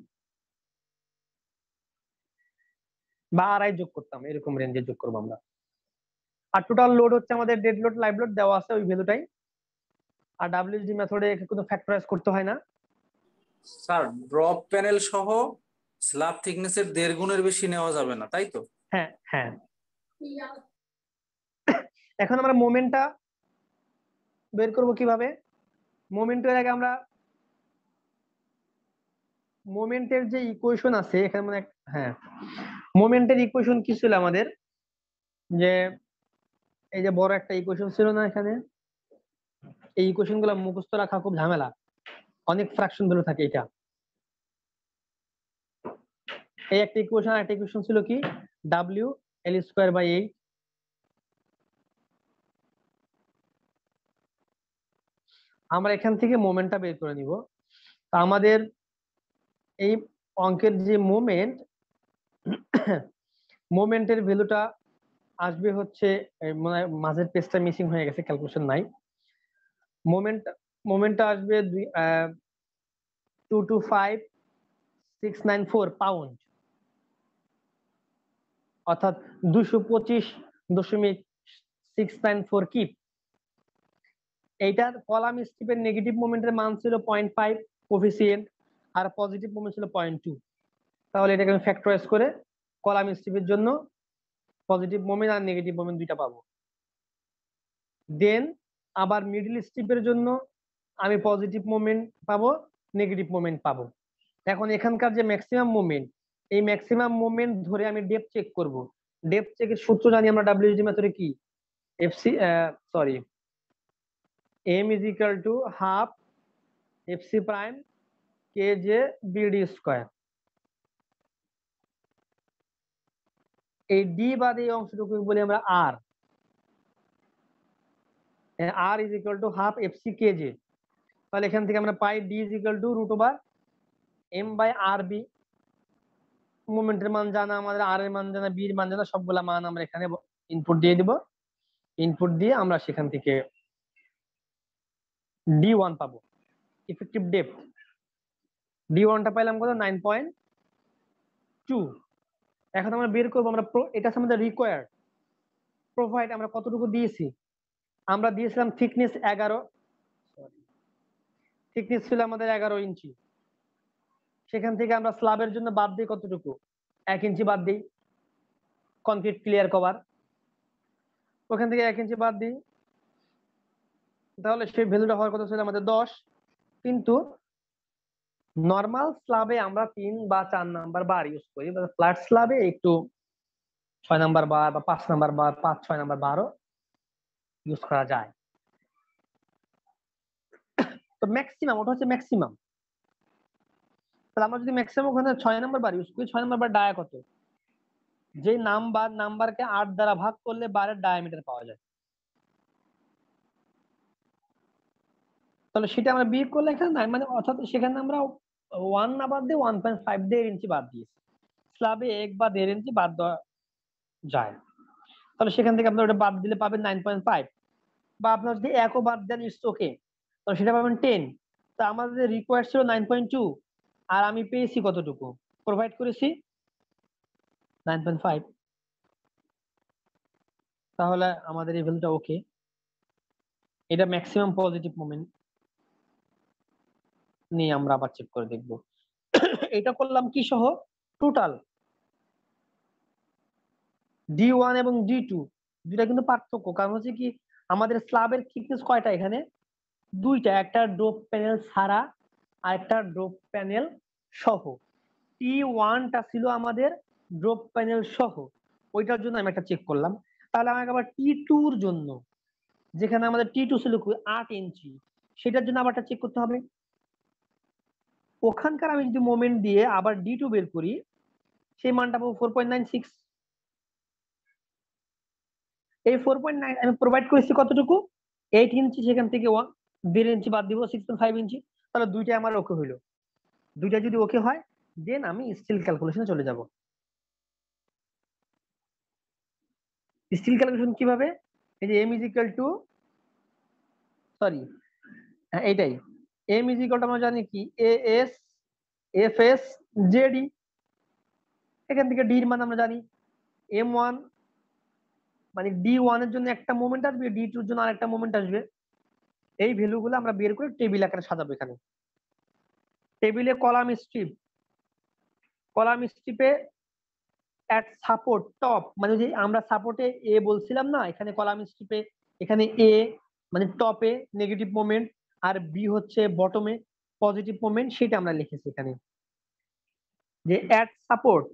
বা আড়াই যোগ করতাম এরকম রেঞ্জে যোগ করব আমরা। আর টোটাল লোড হচ্ছে আমাদের ডেড লোড লাইভ লোড দেওয়া আছে ওই ভ্যালুটাই আর ডাব্লিউজি মেথডে কোনো ফ্যাক্টরাইজ করতে হয় না। স্যার ড্রপ প্যানেল সহ স্ল্যাব থিকনেসের দেড় গুণের বেশি নেওয়া যাবে না তাই তো? হ্যাঁ হ্যাঁ। এখন আমরা মোমেন্টটা বের করব কীভাবে? মোমেন্টের আগে আমরা মোমেন্টের যে ইকুয়েশন আছে, এখানে মানে হ্যাঁ। মোমেন্টের ইকুয়েশন কি ছিল আমাদের? যে এই যে বড় একটা ইকুয়েশন ছিল না এখানে? এই ইকুয়েশনগুলো মুখস্থ রাখা খুব ঝামেলা। অনেক ফ্র্যাকশন ভ্যালু থাকে এটা। এই একটা ইকুয়েশন আর একটা ইকুয়েশন ছিল কি? W L square by eight আমরা এখান থেকে মোমেন্টটা বের করে নিব। তা আমাদের এই অঙ্কের যে মোমেন্ট মোমেন্টের ভ্যালুটা আসবে হচ্ছে মনে মাঝের পেজটা মিসিং হয়ে গেছে ক্যালকুলেশন নাই। মোমেন্ট মোমেন্টটা আসবে দুই two two five six nine four pound অর্থাৎ দুশো পঁচিশ দশমিক সিক্স নাইন ফোর কিপ এইটার কলাম স্টিপের নেগেটিভ মোমেন্টের মান ছিল পয়েন্ট ফাইভ কোফিসিয়েন্ট আর পজিটিভ মোমেন্ট ছিল পয়েন্ট টু তাহলে এটাকে আমি ফ্যাক্টরাইজ করে কলাম স্ট্রিপের জন্য পজিটিভ মোমেন্ট আর নেগেটিভ মোমেন্ট দুইটা পাবো। দেন আবার মিডল স্ট্রিপের জন্য আমি পজিটিভ মোমেন্ট পাবো নেগেটিভ মোমেন্ট পাবো। এখন এখানকার যে ম্যাক্সিমাম মোমেন্ট এই ম্যাক্সিমাম মোমেন্ট ধরে আমি ডেপ চেক করব। ডেপ চেকের সূত্র জানি আমরা ডাব্লিউজি মেথডে কি? FC sorry equal to half F C prime K J BD square এই ডি বাদ এই অংশটুকু বলি আমরা R R is equal to half F C K J তাহলে এখান থেকে আমরা পাই D is equal to root over M by R B মুভমেন্টের মান জানা, আমাদের আর এর মান জানা বি এর মান জানা, সবগুলা মান আমরা এখানে ইনপুট দিয়ে দিব। ইনপুট দিয়ে আমরা সেখান থেকে ডি ওয়ান পাবো। ইফেক্টিভ ডেপথ ডি ওয়ানটা পাইলাম কত? নাইন পয়েন্ট টু এখন আমরা বের করব, আমরা এটা আমাদের রিকোয়ার্ড প্রোভাইড আমরা কতটুকু দিয়েছি? আমরা দিয়েছিলাম থিকনেস এগারো। থিকনেস ছিল আমাদের এগারো ইঞ্চি। সেখান থেকে আমরা স্ল্যাবের জন্য বাদ দিই কতটুকু? এক ইঞ্চি বাদ দিই। কনক্রিট ক্লিয়ার কভার ওখান থেকে এক ইঞ্চি বাদ দিই। তাহলে সেই ভ্যালুটা হওয়ার কথা ছিল আমাদের দশ। কিন্তু নর্মাল স্ল্যাবে আমরা তিন বা চার নাম্বার বার ইউজ করি। ফ্ল্যাট স্ল্যাবে একটু ছয় নাম্বার বার বা পাঁচ নাম্বার বার পাঁচ, ছয় নাম্বার বারও ইউজ করা যায়। তো ম্যাক্সিমাম ওটা হচ্ছে ম্যাক্সিমাম তাহলে আমরা যদি ম্যাক্সিমাম ওখানে ছয় নাম্বার বার ইউজ করি, ছয় নাম্বার বার ডায়া কত? যে নাম্বার নাম্বারকে আট দ্বারা ভাগ করলে বারের ডায়ামিটার পাওয়া যায়। তাহলে সেটা আমরা বিয়োগ করলে এখানে নাই মানে অর্থাৎ সেখানে আমরা ওয়ান না বাদ দিয়ে ওয়ান পয়েন্ট ফাইভ দেড় ইঞ্চি বাদ দিয়েছি। স্ল্যাবে এক বা দেড় ইঞ্চি বাদ দেওয়া যায়। তাহলে সেখান থেকে আপনার ওটা বাদ দিলে পাবেন নাইন পয়েন্ট ফাইভ বা আপনার যদি একও বাদ দেন ইটস ওকে তাহলে সেটা পাবেন টেন তো আমাদের রিকোয়ার্ড ছিল নাইন পয়েন্ট টু আর আমি পেয়েছি কতটুকু? প্রোভাইড করেছি নাইন পয়েন্ট ফাইভ তাহলে আমাদের এই ভ্যালুটা ওকে এটা ম্যাক্সিমাম পজিটিভ মোমেন্ট নিয়ে আমরা আবার চেক করে দেখব। এটা করলাম কি সহ? টোটাল ডি ওয়ান এবং ডি টু দুটা কিন্তু পার্থক্য। কারণ হচ্ছে কি আমাদের স্ল্যাবের থিকনেস কয়টা এখানে? দুইটা, একটা ড্রপ প্যানেল ছাড়া আর একটা ড্রপ প্যানেল সহ। টি ওয়ানটা ছিল আমাদের ড্রপ প্যানেল সহ। ওইটার জন্য আমি একটা চেক করলাম। তাহলে আমাকে আবার টি টুর জন্য, যেখানে আমাদের টি টু ছিল আট ইঞ্চি সেটার জন্য আবার চেক করতে হবে। ওখানকার আমি যদি মোমেন্ট দিয়ে আবার ডি টু বের করি, সেই মানটা পাবো ফোর পয়েন্ট নাইন সিক্স এই ফোর পয়েন্ট নাইন আমি প্রোভাইড করেছি কতটুকু? এইট ইঞ্চি সেখান থেকে ওয়ান দেড় ইঞ্চি বাদ দিব সিক্স পয়েন্ট ফাইভ ইঞ্চি তাহলে দুইটা আমার ওকে হইল। দুইটা যদি ওকে হয় দেন আমি স্টিল ক্যালকুলেশনে চলে যাব। স্টিল ক্যালকুলেশন কীভাবে? এই যে M is equal to sorry হ্যাঁ এইটাই। এম ইজ ইকাল টু আমরা জানি কি? A S F S JD এখান থেকে ডির মান আমরা জানি এম ওয়ান মানে ডি ওয়ানের জন্য একটা মোমেন্ট আসবে ডি টুর জন্য আরেকটা মোমেন্ট আসবে। এই ভ্যালুগুলো আমরা বের করে টেবিল আকারে সাজাবো এখানে। টেবিলে কলাম স্ট্রিপ কলাম স্ট্রিপে অ্যাট সাপোর্ট টপ মানে যে আমরা সাপোর্টে এ বলছিলাম না, এখানে কলাম স্ট্রিপে এখানে এ মানে টপে নেগেটিভ মোমেন্ট আর বি হচ্ছে বটমে পজিটিভ মোমেন্ট সেটা আমরা লিখেছি এখানে। যে অ্যাট সাপোর্ট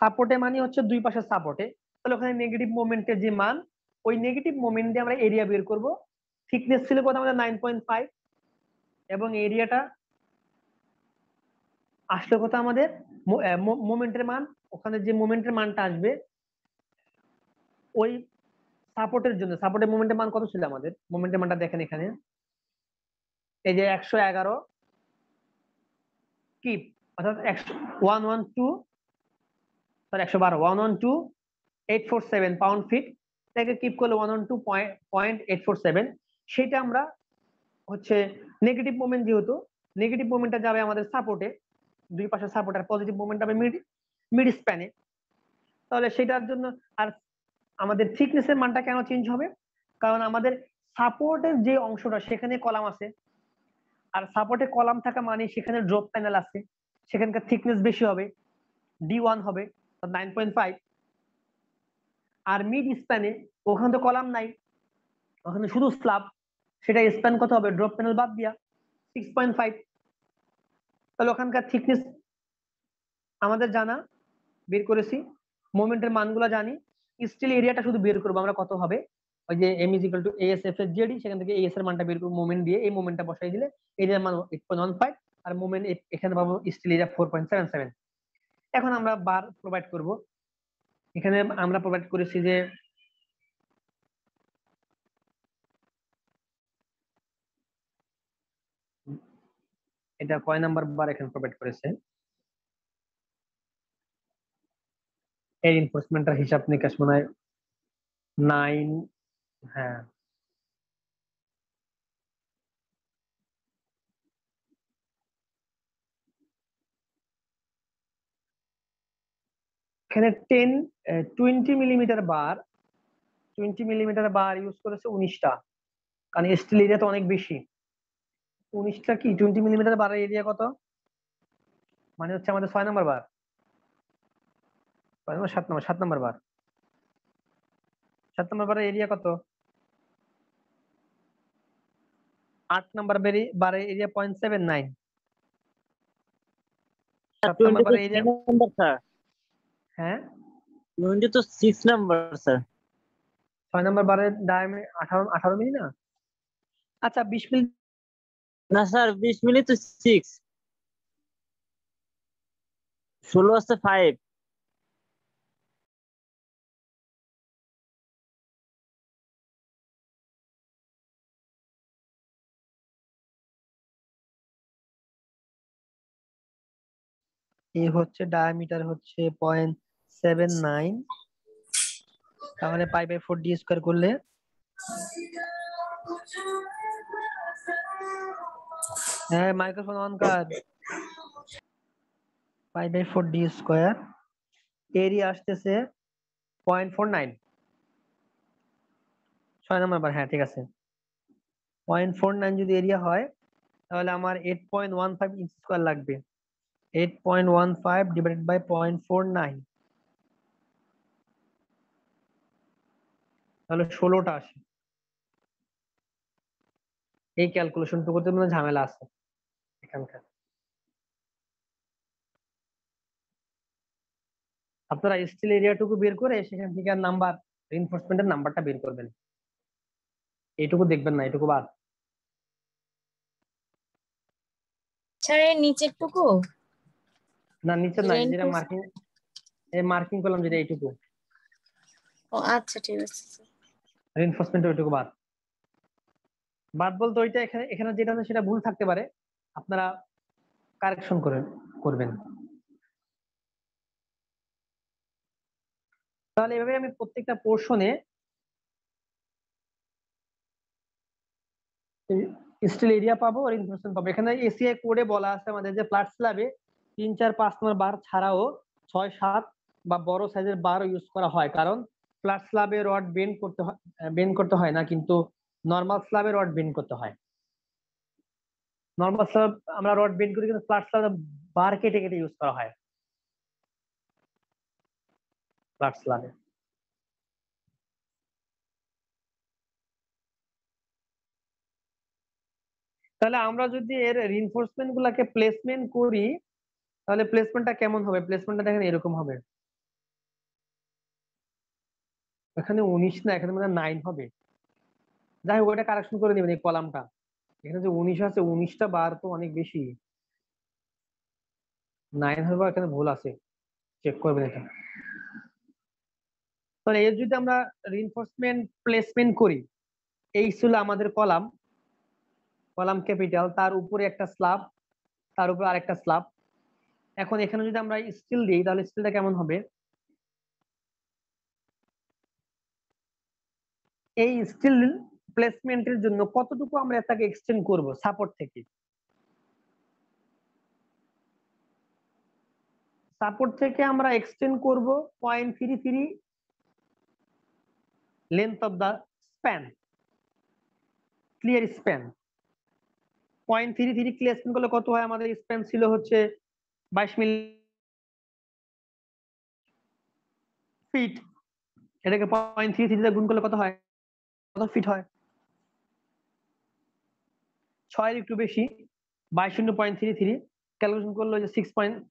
সাপোর্টে মানে হচ্ছে দুই পাশে সাপোর্টে তাহলে ওখানে নেগেটিভ মোমেন্টের যে মান, ওই নেগেটিভ মোমেন্ট দিয়ে আমরা এরিয়া বের করব। থিকনেস ছিল কত আমাদের? নাইন পয়েন্ট ফাইভ এবং এরিয়াটা আসলে কত আমাদের? মোমেন্টের মান। ওখানে যে মোমেন্টের মানটা আসবে, ওই সাপোর্টের জন্য সাপোর্টের মোমেন্টের মান কত ছিল আমাদের? মোমেন্টের মানটা দেখেন এখানে। এই যে একশো এগারো কিপ অর্থাৎ একশো ওয়ান ওয়ান টু একশো বারো one one two eight four seven pound feet এটাকে কিপ করলে one one two point eight four seven সেটা আমরা হচ্ছে নেগেটিভ মোমেন্ট যেহেতু নেগেটিভ মোমেন্টটা যাবে আমাদের সাপোর্টে দুই পাশে সাপোর্ট আর পজিটিভ মোমেন্ট হবে মিড মিড স্প্যানে তাহলে সেটার জন্য আর আমাদের থিকনেসের মানটা কেন চেঞ্জ হবে? কারণ আমাদের সাপোর্টের যে অংশটা, সেখানে কলাম আছে। আর সাপোর্টে কলাম থাকা মানে সেখানে ড্রপ প্যানেল আছে, সেখানকার থিকনেস বেশি হবে ডি ওয়ান হবে নাইন পয়েন্ট ফাইভ আর মিড স্প্যানে ওখানে তো কলাম নাই, ওখানে শুধু স্ল্যাব সেটা স্প্যান কত হবে? ড্রপ প্যানেল বাদ দিয়া সিক্স পয়েন্ট ফাইভ তাহলে ওখানকার থিকনেস আমাদের জানা, বের করেছি মোমেন্টের মানগুলো জানি স্টিল এরিয়াটা শুধু বের করব আমরা কত হবে? ওই যে M is equal to S F এর জেডি সেখান থেকে এস এর মানটা বের করে মোমেন্ট দিয়ে এই মুভমেন্টটা বসাই দিলে এরিয়ার মান এইট পয়েন্ট ওয়ান ফাইভ আর মোমেন্ট এখানে পাবো steel area four point seven seven এখন আমরা বার প্রোভাইড করব। এখানে আমরা প্রোভাইড করেছি যে এটা কয় নাম্বার বার এখানে প্রোভাইড করেছে? এই এনফোর্সমেন্টের হিসাব নিকাশ মনে হয় নাইন হ্যাঁ। এখানে ten twenty millimeter bar twenty millimeter bar use করেছে উনিশটা। কারণ স্টিল এরিয়া তো অনেক বেশি। উনিশটা কি? টোয়েন্টি মিলিমিটার বারের এরিয়া কত? মানে হচ্ছে আমাদের ছয় নম্বর বার সাত নম্বর সাত নম্বর বার সাত নম্বর বারের এরিয়া কত? আট নম্বর বেরি বারের এরিয়া পয়েন্ট সেভেন নাইন হ্যাঁ টোয়েন্টি তো সিক্স নাম্বার স্যার ছয় নম্বর ডায়ামে আঠারো আঠারো মিলি না? আচ্ছা বিশ মিলি না স্যার বিশ তো সিক্স ষোলো আছে ফাইভ এ হচ্ছে ডায়ামিটার হচ্ছে পয়েন্ট সেভেন নাইন তাহলে pi by four D square করলে হ্যাঁ মাইক্রোফোন অন কর। Pi by four D square area আসতেছে পয়েন্ট ফোর নাইন ছয় নম্বর বার হ্যাঁ ঠিক আছে। পয়েন্ট ফোর নাইন যদি এরিয়া হয়, তাহলে আমার eight point one five inch square লাগবে। Eight point one five divided by point four nine তাহলে ষোলোটা আসে। এই ক্যালকুলেশনটুকু করতে মানে ঝামেলা আছে এখানকার। আপনারা স্টিল এরিয়াটুকু বের করে সেখান থেকে আর নাম্বার রিনফোর্সমেন্টের নাম্বারটা বের করবেন। এইটুকু দেখবেন না এটুকু বাদ। স্যার নিচের টুকু না নিচে না যেটা মার্কিং এই মার্কিং করলাম যেটা এইটুকু। ও আচ্ছা ঠিক আছে। স্যার। রিনফোর্সমেন্ট ওইটুকু বাদ। বাদ বলতে ওইটা এখানে এখানে যেটা আছে সেটা ভুল থাকতে পারে। আপনারা কারেকশন করে করবেন। তাহলে এভাবে আমি প্রত্যেকটা পোর্শনে স্টিল এরিয়া পাবো আর ইনফরমেশন পাবো। এখানে এসিআই কোডে বলা আছে আমাদের যে ফ্ল্যাট স্ল্যাবে তিন চার পাঁচ নম্বর বার ছাড়াও ছয়, সাত বা বড় সাইজের বার ইউজ করা হয়। কারণ ফ্ল্যাট স্ল্যাবে রড বেন্ড করতে হয় বেন্ড করতে হয় না, কিন্তু নর্মাল স্ল্যাবে রড বেন্ড করতে হয়। নর্মাল স্ল্যাব আমরা রড বেন্ড করি, কিন্তু ফ্ল্যাট স্ল্যাবে বার কেটে কেটে ইউজ করা হয়। ফ্ল্যাট স্ল্যাবে তাহলে আমরা যদি এর রিনফোর্সমেন্ট গুলাকে প্লেসমেন্ট করি তাহলে প্লেসমেন্টটা কেমন হবে? প্লেসমেন্টটা দেখেন এরকম হবে। এখানে উনিশ না, এখানে মানে নাইন হবে। যাই হোক ওটা কারেকশন করে নেবেন এই কলামটা এখানে যে উনিশ আছে, উনিশটা বার তো অনেক বেশি। নাইন হবে এখানে ভুল আছে। চেক করবেন এটা। তাহলে এর যদি আমরা রিনফোর্সমেন্ট প্লেসমেন্ট করি, এই ছিল আমাদের কলাম কলাম ক্যাপিটাল তার উপরে একটা স্ল্যাব তার উপরে আরেকটা স্ল্যাব এখন এখানে যদি আমরা স্টিল দিই, তাহলে স্টিলটা কেমন হবে? এই স্টিল প্লেসমেন্টের জন্য কতটুকু আমরা তাকে এক্সটেন্ড করব সাপোর্ট থেকে? সাপোর্ট থেকে আমরা এক্সটেন্ড করব point three three length of the span clear span point three three clear span করলে কত হয়? আমাদের স্প্যান ছিল হচ্ছে বাইশ মিলি ফিট। এটাকে পয়েন্ট থ্রি থ্রি গুণ করলে কত হয়? কত ফিট হয়? ছয়ের একটু বেশি, বাইশ শূন্য পয়েন্ট থ্রি থ্রি ক্যালকুলেশন করল যে সিক্স পয়েন্ট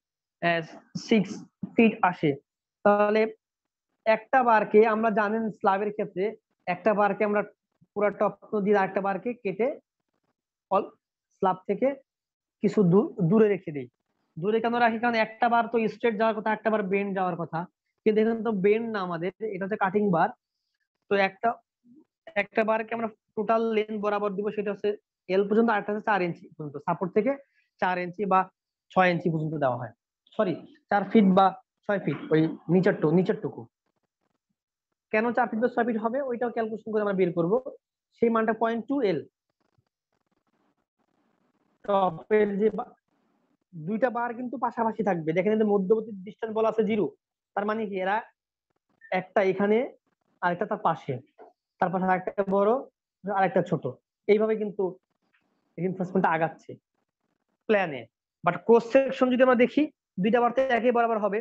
সিক্স ফিট আসে। তাহলে একটা বারকে আমরা জানেন স্ল্যাবের ক্ষেত্রে, একটা বারকে আমরা পুরো টপ দিয়ে আরেকটা বারকে কেটে অল স্ল্যাব থেকে কিছু দূর- দূরে রেখে দিই। দূরে কেন রাখি? কারণ একটা বার তো স্ট্রেট যাওয়ার কথা, একটা বার বেন্ড যাওয়ার কথা। কিন্তু এখানে তো বেন্ড না আমাদের, এটা হচ্ছে কাটিং বার তো একটা একটা বারকে আমরা টোটাল লেন্থ বরাবর দিব, সেটা হচ্ছে এল পর্যন্ত, আরেকটা হচ্ছে চার ইঞ্চি পর্যন্ত। সাপোর্ট থেকে চার ইঞ্চি বা ছয় ইঞ্চি পর্যন্ত দেওয়া হয়। সরি চার ফিট বা ছয় ফিট ওই নিচের টু, নিচের টুকু। কেন চার ফিট বা ছয় ফিট হবে? ওইটাও ক্যালকুলেশন করে আমরা বের করব। সেই মানটা পয়েন্ট টু এল টপের যে দুইটা বার কিন্তু পাশাপাশি থাকবে। দেখেন এদের মধ্যবর্তী ডিস্টেন্স বলা আছে জিরো তার মানে কি? এরা একটা এখানে, আরেকটা তার পাশে। তার পাশে আরেকটা বড়, আরেকটা ছোট। এইভাবে কিন্তু রিনফোর্সমেন্টটা আগাচ্ছে প্ল্যানে বাট ক্রস সেকশন যদি আমরা দেখি, দুইটা বার তো একই বরাবর হবে।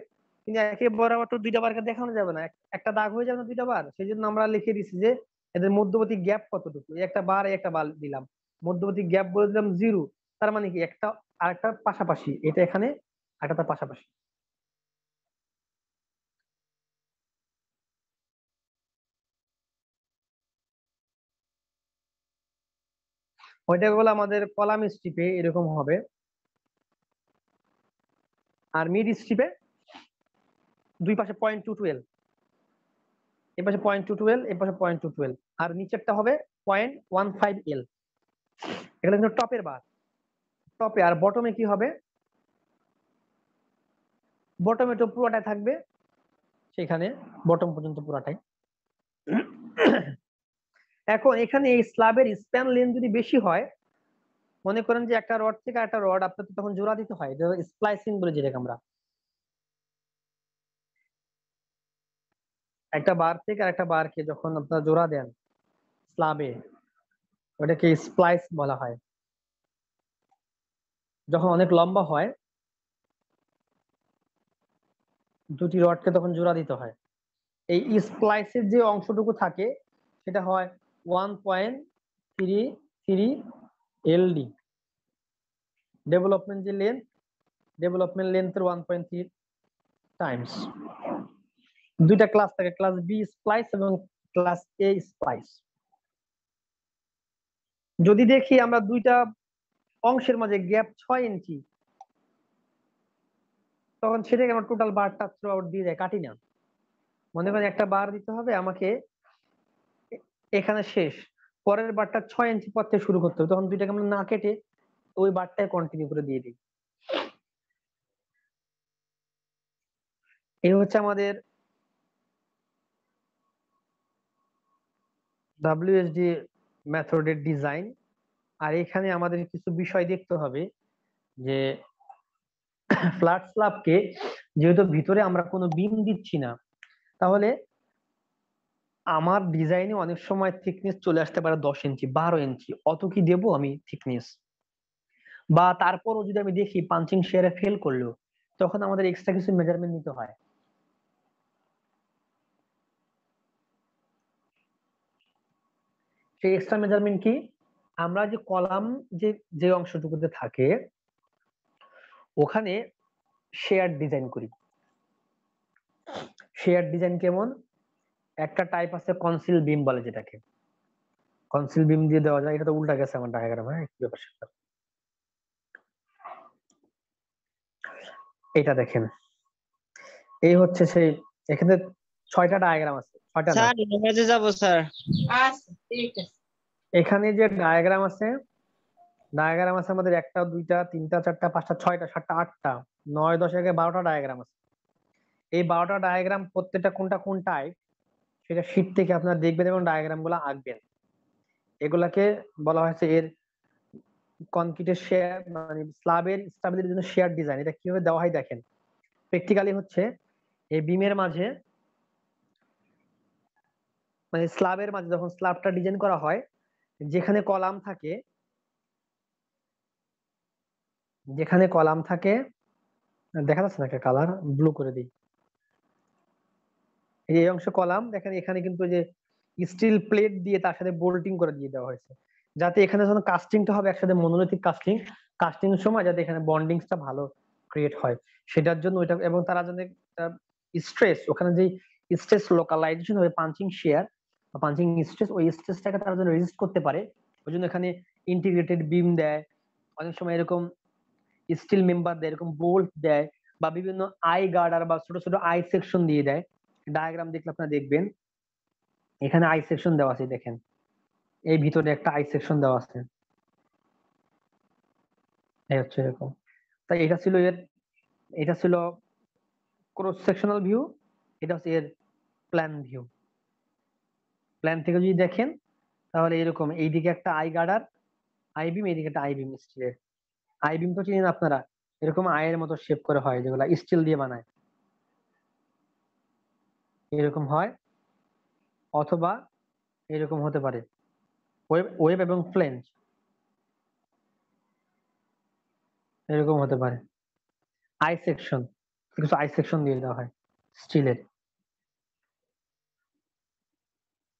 কিন্তু একই বরাবর তো দুইটা বারকে দেখানো যাবে না। একটা দাগ হয়ে যাবে না দুইটা বার? সেই জন্য আমরা লিখে দিচ্ছি যে এদের মধ্যবর্তী গ্যাপ কতটুকু? একটা বার একটা বার দিলাম। মধ্যবর্তী গ্যাপ বলে দিলাম জিরো তার মানে কি? একটা আরেকটা পাশাপাশি, এটা এখানে একটা তার পাশাপাশি। ওইটা হলো আমাদের কলাম স্ট্রিপে এরকম হবে। আর মিড স্ট্রিপে দুই পাশে পয়েন্ট টু টুয়েলভ এ পাশে পয়েন্ট টু টুয়েলভ এ পাশে পয়েন্ট টু টুয়েলভ আর নিচেরটা হবে পয়েন্ট ওয়ান ফাইভ এল এগুলো কিন্তু টপের বার। টপে আর বটমে কি হবে? বটমে তো পুরোটাই থাকবে। সেখানে বটম পর্যন্ত পুরাটাই। এখন এখানে এই স্ল্যাবের স্প্যান লেন্থ যদি বেশি হয়, মনে করেন যে একটা রড থেকে একটা রড আপনাকে তখন জোড়া দিতে হয় স্প্লাইসিং বলে যেটাকে আমরা। একটা বার থেকে আর একটা বারকে যখন আপনারা জোড়া দেন স্ল্যাবে ওটাকে স্প্লাইস বলা হয়। যখন অনেক লম্বা হয়, দুটি রডকে তখন জোড়া দিতে হয়। এই স্প্লাইসের যে অংশটুকু থাকে, সেটা হয় one point three three LD. Development যে লেন্থ, ডেভেলপমেন্ট লেন্থের ওয়ান পয়েন্ট থ্রি টাইমস। দুইটা ক্লাস থাকে, ক্লাস বি স্প্লাইস এবং ক্লাস এ স্প্লাইস। যদি দেখি আমরা দুইটা অংশের মাঝে গ্যাপ ছয় ইঞ্চি। তখন সেটাকে আমরা টোটাল বারটা থ্রু আউট দিয়ে দেয়, কাটি না মনে করেন একটা বার দিতে হবে, আমাকে এখানে শেষ। পরের বারটা ছয় ইঞ্চি পর থেকে শুরু করতে হবে। তখন দুইটাকে আমরা না কেটে ওই বারটায় কন্টিনিউ করে দিয়ে দিই। এই হচ্ছে আমাদের ডাব্লিউএসডি মেথডের ডিজাইন আর এখানে আমাদের কিছু বিষয় দেখতে হবে যে ফ্ল্যাট স্ল্যাবকে যেহেতু ভিতরে আমরা কোনো বিম দিচ্ছি না, তাহলে আমার ডিজাইনে অনেক সময় থিকনেস চলে আসতে পারে দশ ইঞ্চি বারো ইঞ্চি অত কি দেবো আমি থিকনেস বা তারপরও যদি আমি দেখি পাঞ্চিং শেয়ারে ফেল করল, তখন আমাদের এক্সট্রা কিছু মেজারমেন্ট নিতে হয়। সেই এক্সট্রা মেজারমেন্ট কি? আমরা যে কলাম যে যে অংশটুকুতে থাকে ওখানে শেয়ার ডিজাইন করি। শেয়ার ডিজাইন কেমন? একটা টাইপ আছে কনসিল বিম বলে যেটাকে। কনসিল বিম দিয়ে দেওয়া যায় এটা তো উল্টা গেছে আমার ডায়াগ্রাম হ্যাঁ? কি ব্যাপার সেটা? এটা দেখেন। এই হচ্ছে সেই এখানে ছয়টা ডায়াগ্রাম আছে ছয়টা স্যার যাব স্যার। আচ্ছা ঠিক আছে। এখানে যে ডায়াগ্রাম আছে ডায়াগ্রাম আছে আমাদের একটা, দুইটা, তিনটা, চারটা, পাঁচটা, ছয়টা, সাতটা, আটটা, নয়, দশ, এগারো, বারোটা ডায়াগ্রাম আছে। এই বারোটা ডায়াগ্রাম প্রত্যেকটা কোনটা কোন টাইপ সেটা শীট থেকে আপনারা দেখবেন এবং ডায়াগ্রামগুলো আঁকবেন। এগুলাকে বলা হয়েছে এর কনক্রিটের শেয়ার মানে স্ল্যাবের স্টাবিলিটির জন্য শেয়ার ডিজাইন এটা কীভাবে দেওয়া হয় দেখেন। প্র্যাকটিক্যালি হচ্ছে, এই বিমের মাঝে মানে স্ল্যাবের মাঝে যখন স্ল্যাবটা ডিজাইন করা হয় যেখানে কলাম থাকে, যেখানে কলাম থাকে, দেখা যাচ্ছে না একটা কালার ব্লু করে দিই। এই অংশ কলাম, দেখেন এখানে কিন্তু যে স্টিল প্লেট দিয়ে তার সাথে বোল্টিং করে দিয়ে দেওয়া হয়েছে। যাতে এখানে যখন কাস্টিংটা হবে একসাথে মনোলিথিক কাস্টিং কাস্টিং সময় যাতে এখানে বন্ডিংসটা ভালো ক্রিয়েট হয়। সেটার জন্য ওইটা, এবং তারা যেন স্ট্রেস ওখানে যে স্ট্রেস লোকালাইজেশন হবে পাঞ্চিং শেয়ার পাঞ্চিং স্ট্রেস ওই স্ট্রেসটাকে তারা যেন রেজিস্ট করতে পারে, ওই জন্য এখানে ইন্টিগ্রেটেড বিম দেয়, অনেক সময় এরকম স্টিল মেম্বার দেয়, এরকম বোল্ট দেয়, বা বিভিন্ন আই গার্ডার বা ছোট ছোট আই সেকশন দিয়ে দেয়। ডায়াগ্রাম দেখলে আপনারা দেখবেন, এখানে আই সেকশন দেওয়া আছে, দেখেন। এই ভিতরে একটা আই সেকশন দেওয়া আছে। এই হচ্ছে এরকম। তাই এটা ছিল এর, এটা ছিল ক্রস সেকশনাল ভিউ এটা হচ্ছে এর প্ল্যান ভিউ প্ল্যান থেকে যদি দেখেন, তাহলে এরকম এইদিকে একটা আই গার্ডার আই বিম এইদিকে একটা আই বিম স্টিলের আই বিম তো চিনেন আপনারা? এরকম আয়ের মতো শেপ করে হয়, যেগুলা স্টিল দিয়ে বানায়। এরকম হয়, অথবা এরকম হতে পারে। ওয়েব এবং ফ্লেঞ্জ এরকম হতে পারে। আই সেকশন কিছু আই সেকশন দিয়ে দেওয়া হয় স্টিলের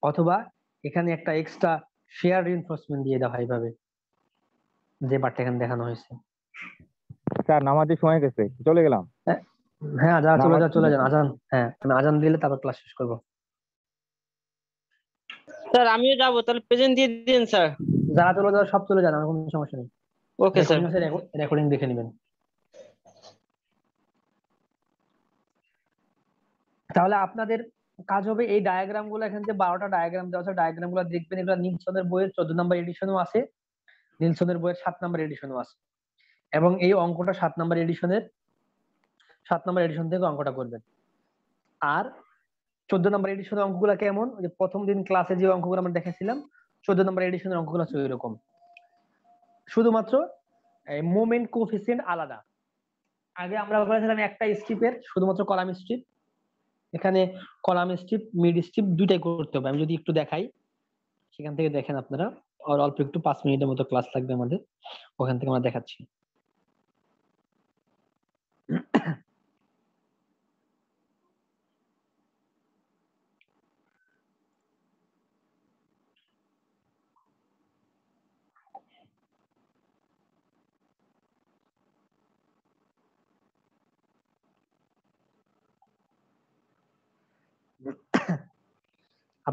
অথবা এখানে একটা এক্সট্রা শেয়ার রিনফোর্সমেন্ট দিয়ে দেওয়া হয় এইভাবে যে পার্টটা এখানে দেখানো হয়েছে। স্যার নামাজের সময় গেছে চলে গেলাম। হ্যাঁ যা চলে যা চলে যান আজান হ্যাঁ আমি আজান দিলে তারপর ক্লাস শেষ করব। স্যার আমিও যাব তাহলে প্রেজেন্ট দিয়ে দিন স্যার। যারা চলে যাওয়া সব চলে যান আমার কোনো সমস্যা নেই। ওকে স্যার রেকর্ডিং দেখে নেবেন। তাহলে আপনাদের কাজ হবে এই ডায়াগ্রামগুলো, এখান থেকে বারোটা ডায়াগ্রাম দেওয়া আছে। ডায়াগ্রামগুলো দেখবেন, এগুলো নিলসনের বইয়ের চোদ্দ নম্বর এডিশনও আছে। নিলসনের বইয়ের সাত নম্বর এডিশনও আছে। এবং এই অঙ্কটা সাত নম্বর এডিশনের সাত নম্বর এডিশন থেকে অঙ্কটা করবেন। আর চোদ্দ নম্বর এডিশনের অঙ্কগুলো কেমন? ওই যে প্রথম দিন ক্লাসে যে অঙ্কগুলো আমরা দেখেছিলাম, চোদ্দ নম্বর এডিশনের অঙ্কগুলো ছিল এরকম শুধুমাত্র মোমেন্ট কোফিসিয়েন্ট আলাদা। আগে আমরা বলেছিলাম একটা স্ট্রিপের শুধুমাত্র কলাম স্ট্রিপ এখানে কলাম স্ট্রিপ মিড স্ট্রিপ দুইটাই করতে হবে। আমি যদি একটু দেখাই, সেখান থেকে দেখেন আপনারা, আর অল্প একটু পাঁচ মিনিটের মতো ক্লাস লাগবে আমাদের। ওখান থেকে আমরা দেখাচ্ছি।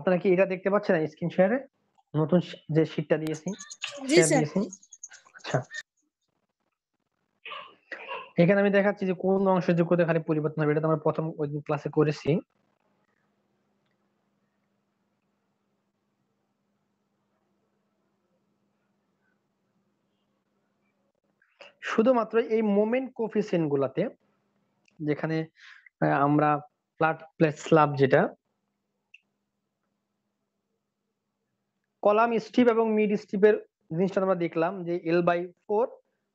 আপনারা কি এটা দেখতে পাচ্ছেন স্ক্রিন শেয়ারে? নতুন যে শীটটা দিয়েছি জি স্যার। আচ্ছা। এখানে আমি দেখাচ্ছি যে কোন অংশের যোগ্যতা খালি পরিবর্তন হবে এটা তো আমরা প্রথম ওই দিন ক্লাসে করেছি। শুধুমাত্র এই মোমেন্ট কোফিসিয়েন্ট গুলাতে যেখানে আমরা ফ্ল্যাট প্লেট স্ল্যাব যেটা কলাম স্ট্রিপ এবং মিড স্ট্রিপের জিনিসটা আমরা দেখলাম যে L by four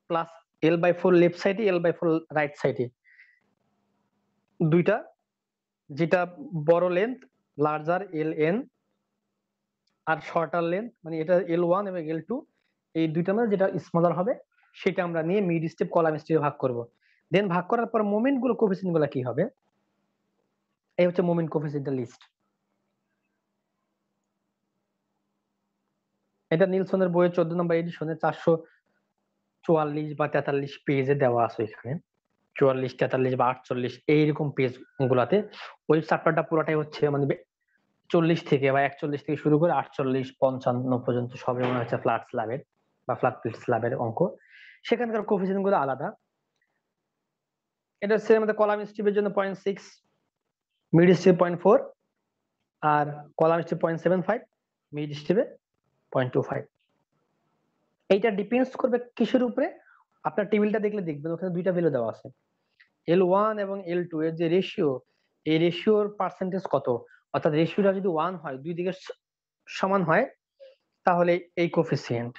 plus L by four left সাইডে এল বাই ফোর রাইট সাইডে দুইটা, যেটা বড় লেন্থ লার্জার এল এন আর শর্টার লেন্থ মানে এটা এল ওয়ান এবং এল টু এই দুইটা মধ্যে যেটা স্মলার হবে, সেটা আমরা নিয়ে মিড স্টেপ কলাম স্টেপে ভাগ করব। দেন ভাগ করার পর মোমেন্টগুলো কোফিসিয়েন্টগুলো কি হবে? এই হচ্ছে মোমেন্ট কোফিসিয়েন্টের লিস্ট এটা নিলসনের বইয়ের চোদ্দ নম্বর এডিশনে চারশো চুয়াল্লিশ বা তেতাল্লিশ পেজে দেওয়া আছে এখানে চুয়াল্লিশ, তেতাল্লিশ বা আটচল্লিশ এইরকম পেজ গুলাতে। ওই চ্যাপ্টারটা পুরোটাই হচ্ছে মানে চল্লিশ থেকে বা একচল্লিশ থেকে শুরু করে আটচল্লিশ, পঞ্চান্ন পর্যন্ত সবই মনে হচ্ছে ফ্ল্যাট স্ল্যাবের বা ফ্ল্যাট প্লেট স্ল্যাবের অঙ্ক। সেখানকার কোফিসিয়েন্টগুলো আলাদা। এটা হচ্ছে আমাদের কলাম স্ট্রিপের জন্য point six mid strip point four আর column strip point seven five mid স্ট্রিপে point two five. এইটা ডিপেন্ডস করবে কিসের উপরে? আপনার টেবিলটা দেখলে দেখবেন, ওখানে দুইটা ভ্যালু দেওয়া আছে। এল ওয়ান এবং এল টু এর যে রেশিও এই রেশিওর পার্সেন্টেজ কত? অর্থাৎ রেশিওটা যদি ওয়ান হয়, দুই দিকে সমান হয়, তাহলে এই কোফিসিয়েন্ট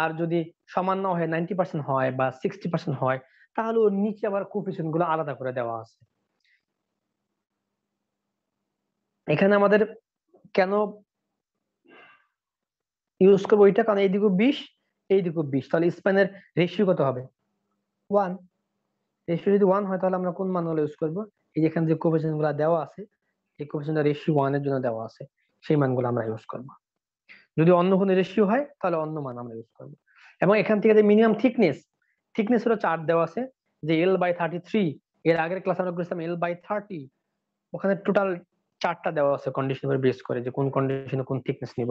আর যদি সমান না হয় নাইনটি পার্সেন্ট হয় বা সিক্সটি পার্সেন্ট হয়, তাহলে ওর নিচে আবার কোফিসিয়েন্টগুলো আলাদা করে দেওয়া আছে। এখানে আমাদের কেন ইউজ করব ওইটা, কারণ এইদিকে বিশ এইদিকে বিশ। তাহলে স্প্যানের রেশিও কত হবে? ওয়ান রেশিও যদি ওয়ান হয়, তাহলে আমরা কোন মানগুলো ইউজ করব? এই যেখানে যে কোফিসিয়েন্টগুলো দেওয়া আছে, এই কোফিসিয়েন্ট রেশিও ওয়ানের জন্য দেওয়া আছে, সেই মানগুলো আমরা ইউজ করব। যদি অন্য কোনো রেশিও হয়, তাহলে অন্য মান আমরা ইউজ করব। এবং এখান থেকে যে মিনিমাম থিকনেস থিকনেস হলো চার্ট দেওয়া আছে, যে এল বাই থার্টি থ্রি এর আগের ক্লাস আমরা করেছিলাম এল বাই থার্টি ওখানে টোটাল চারটা দেওয়া আছে কন্ডিশন বেস করে, যে কোন কন্ডিশনে কোন থিকনেস নিব।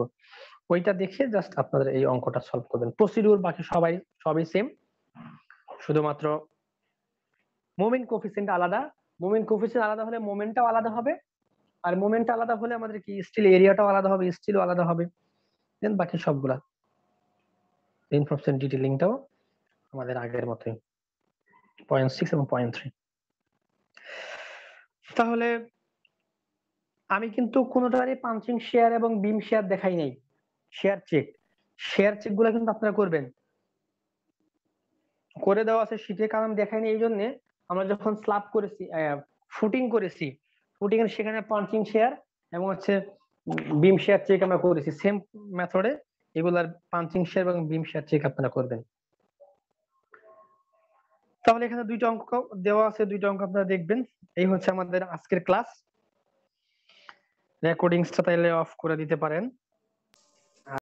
ওইটা দেখে জাস্ট আপনাদের এই অঙ্কটা সলভ করবেন। প্রসিডিউর বাকি সবাই, সবই সেম শুধুমাত্র মোমেন্ট কোফিসিয়েন্ট আলাদা। মোমেন্ট কোফিসিয়েন্ট আলাদা হলে মোমেন্টটাও আলাদা হবে। আর মোমেন্ট আলাদা হলে আমাদের কি? স্টিল এরিয়াটাও আলাদা হবে স্টিলও আলাদা হবে। দেন বাকি সবগুলা। ইনফরমেশন ডিটেলিংটাও আমাদের আগের মতোই। পয়েন্ট সিক্স এবং পয়েন্ট থ্রি তাহলে আমি কিন্তু কোনোটারই পাঞ্চিং শেয়ার এবং বিম শেয়ার দেখাই নাই। শেয়ার চেক শেয়ার চেকগুলা কিন্তু আপনারা করবেন। করে দেওয়া আছে, শীতে কারণ দেখাইনি এই জন্য। আমরা যখন স্ল্যাব করেছি ফুটিং করেছি ফুটিং এর সেখানে পাঞ্চিং শেয়ার এবং হচ্ছে বিম শেয়ার চেক আমরা করেছি। সেম মেথডে এগুলার পাঞ্চিং শেয়ার এবং বিম শেয়ার চেক আপনারা করবেন। তাহলে এখানে দুইটা অঙ্ক দেওয়া আছে, দুইটা অঙ্ক আপনারা দেখবেন। এই হচ্ছে আমাদের আজকের ক্লাস রেকর্ডিংসটা তাইলে অফ করে দিতে পারেন।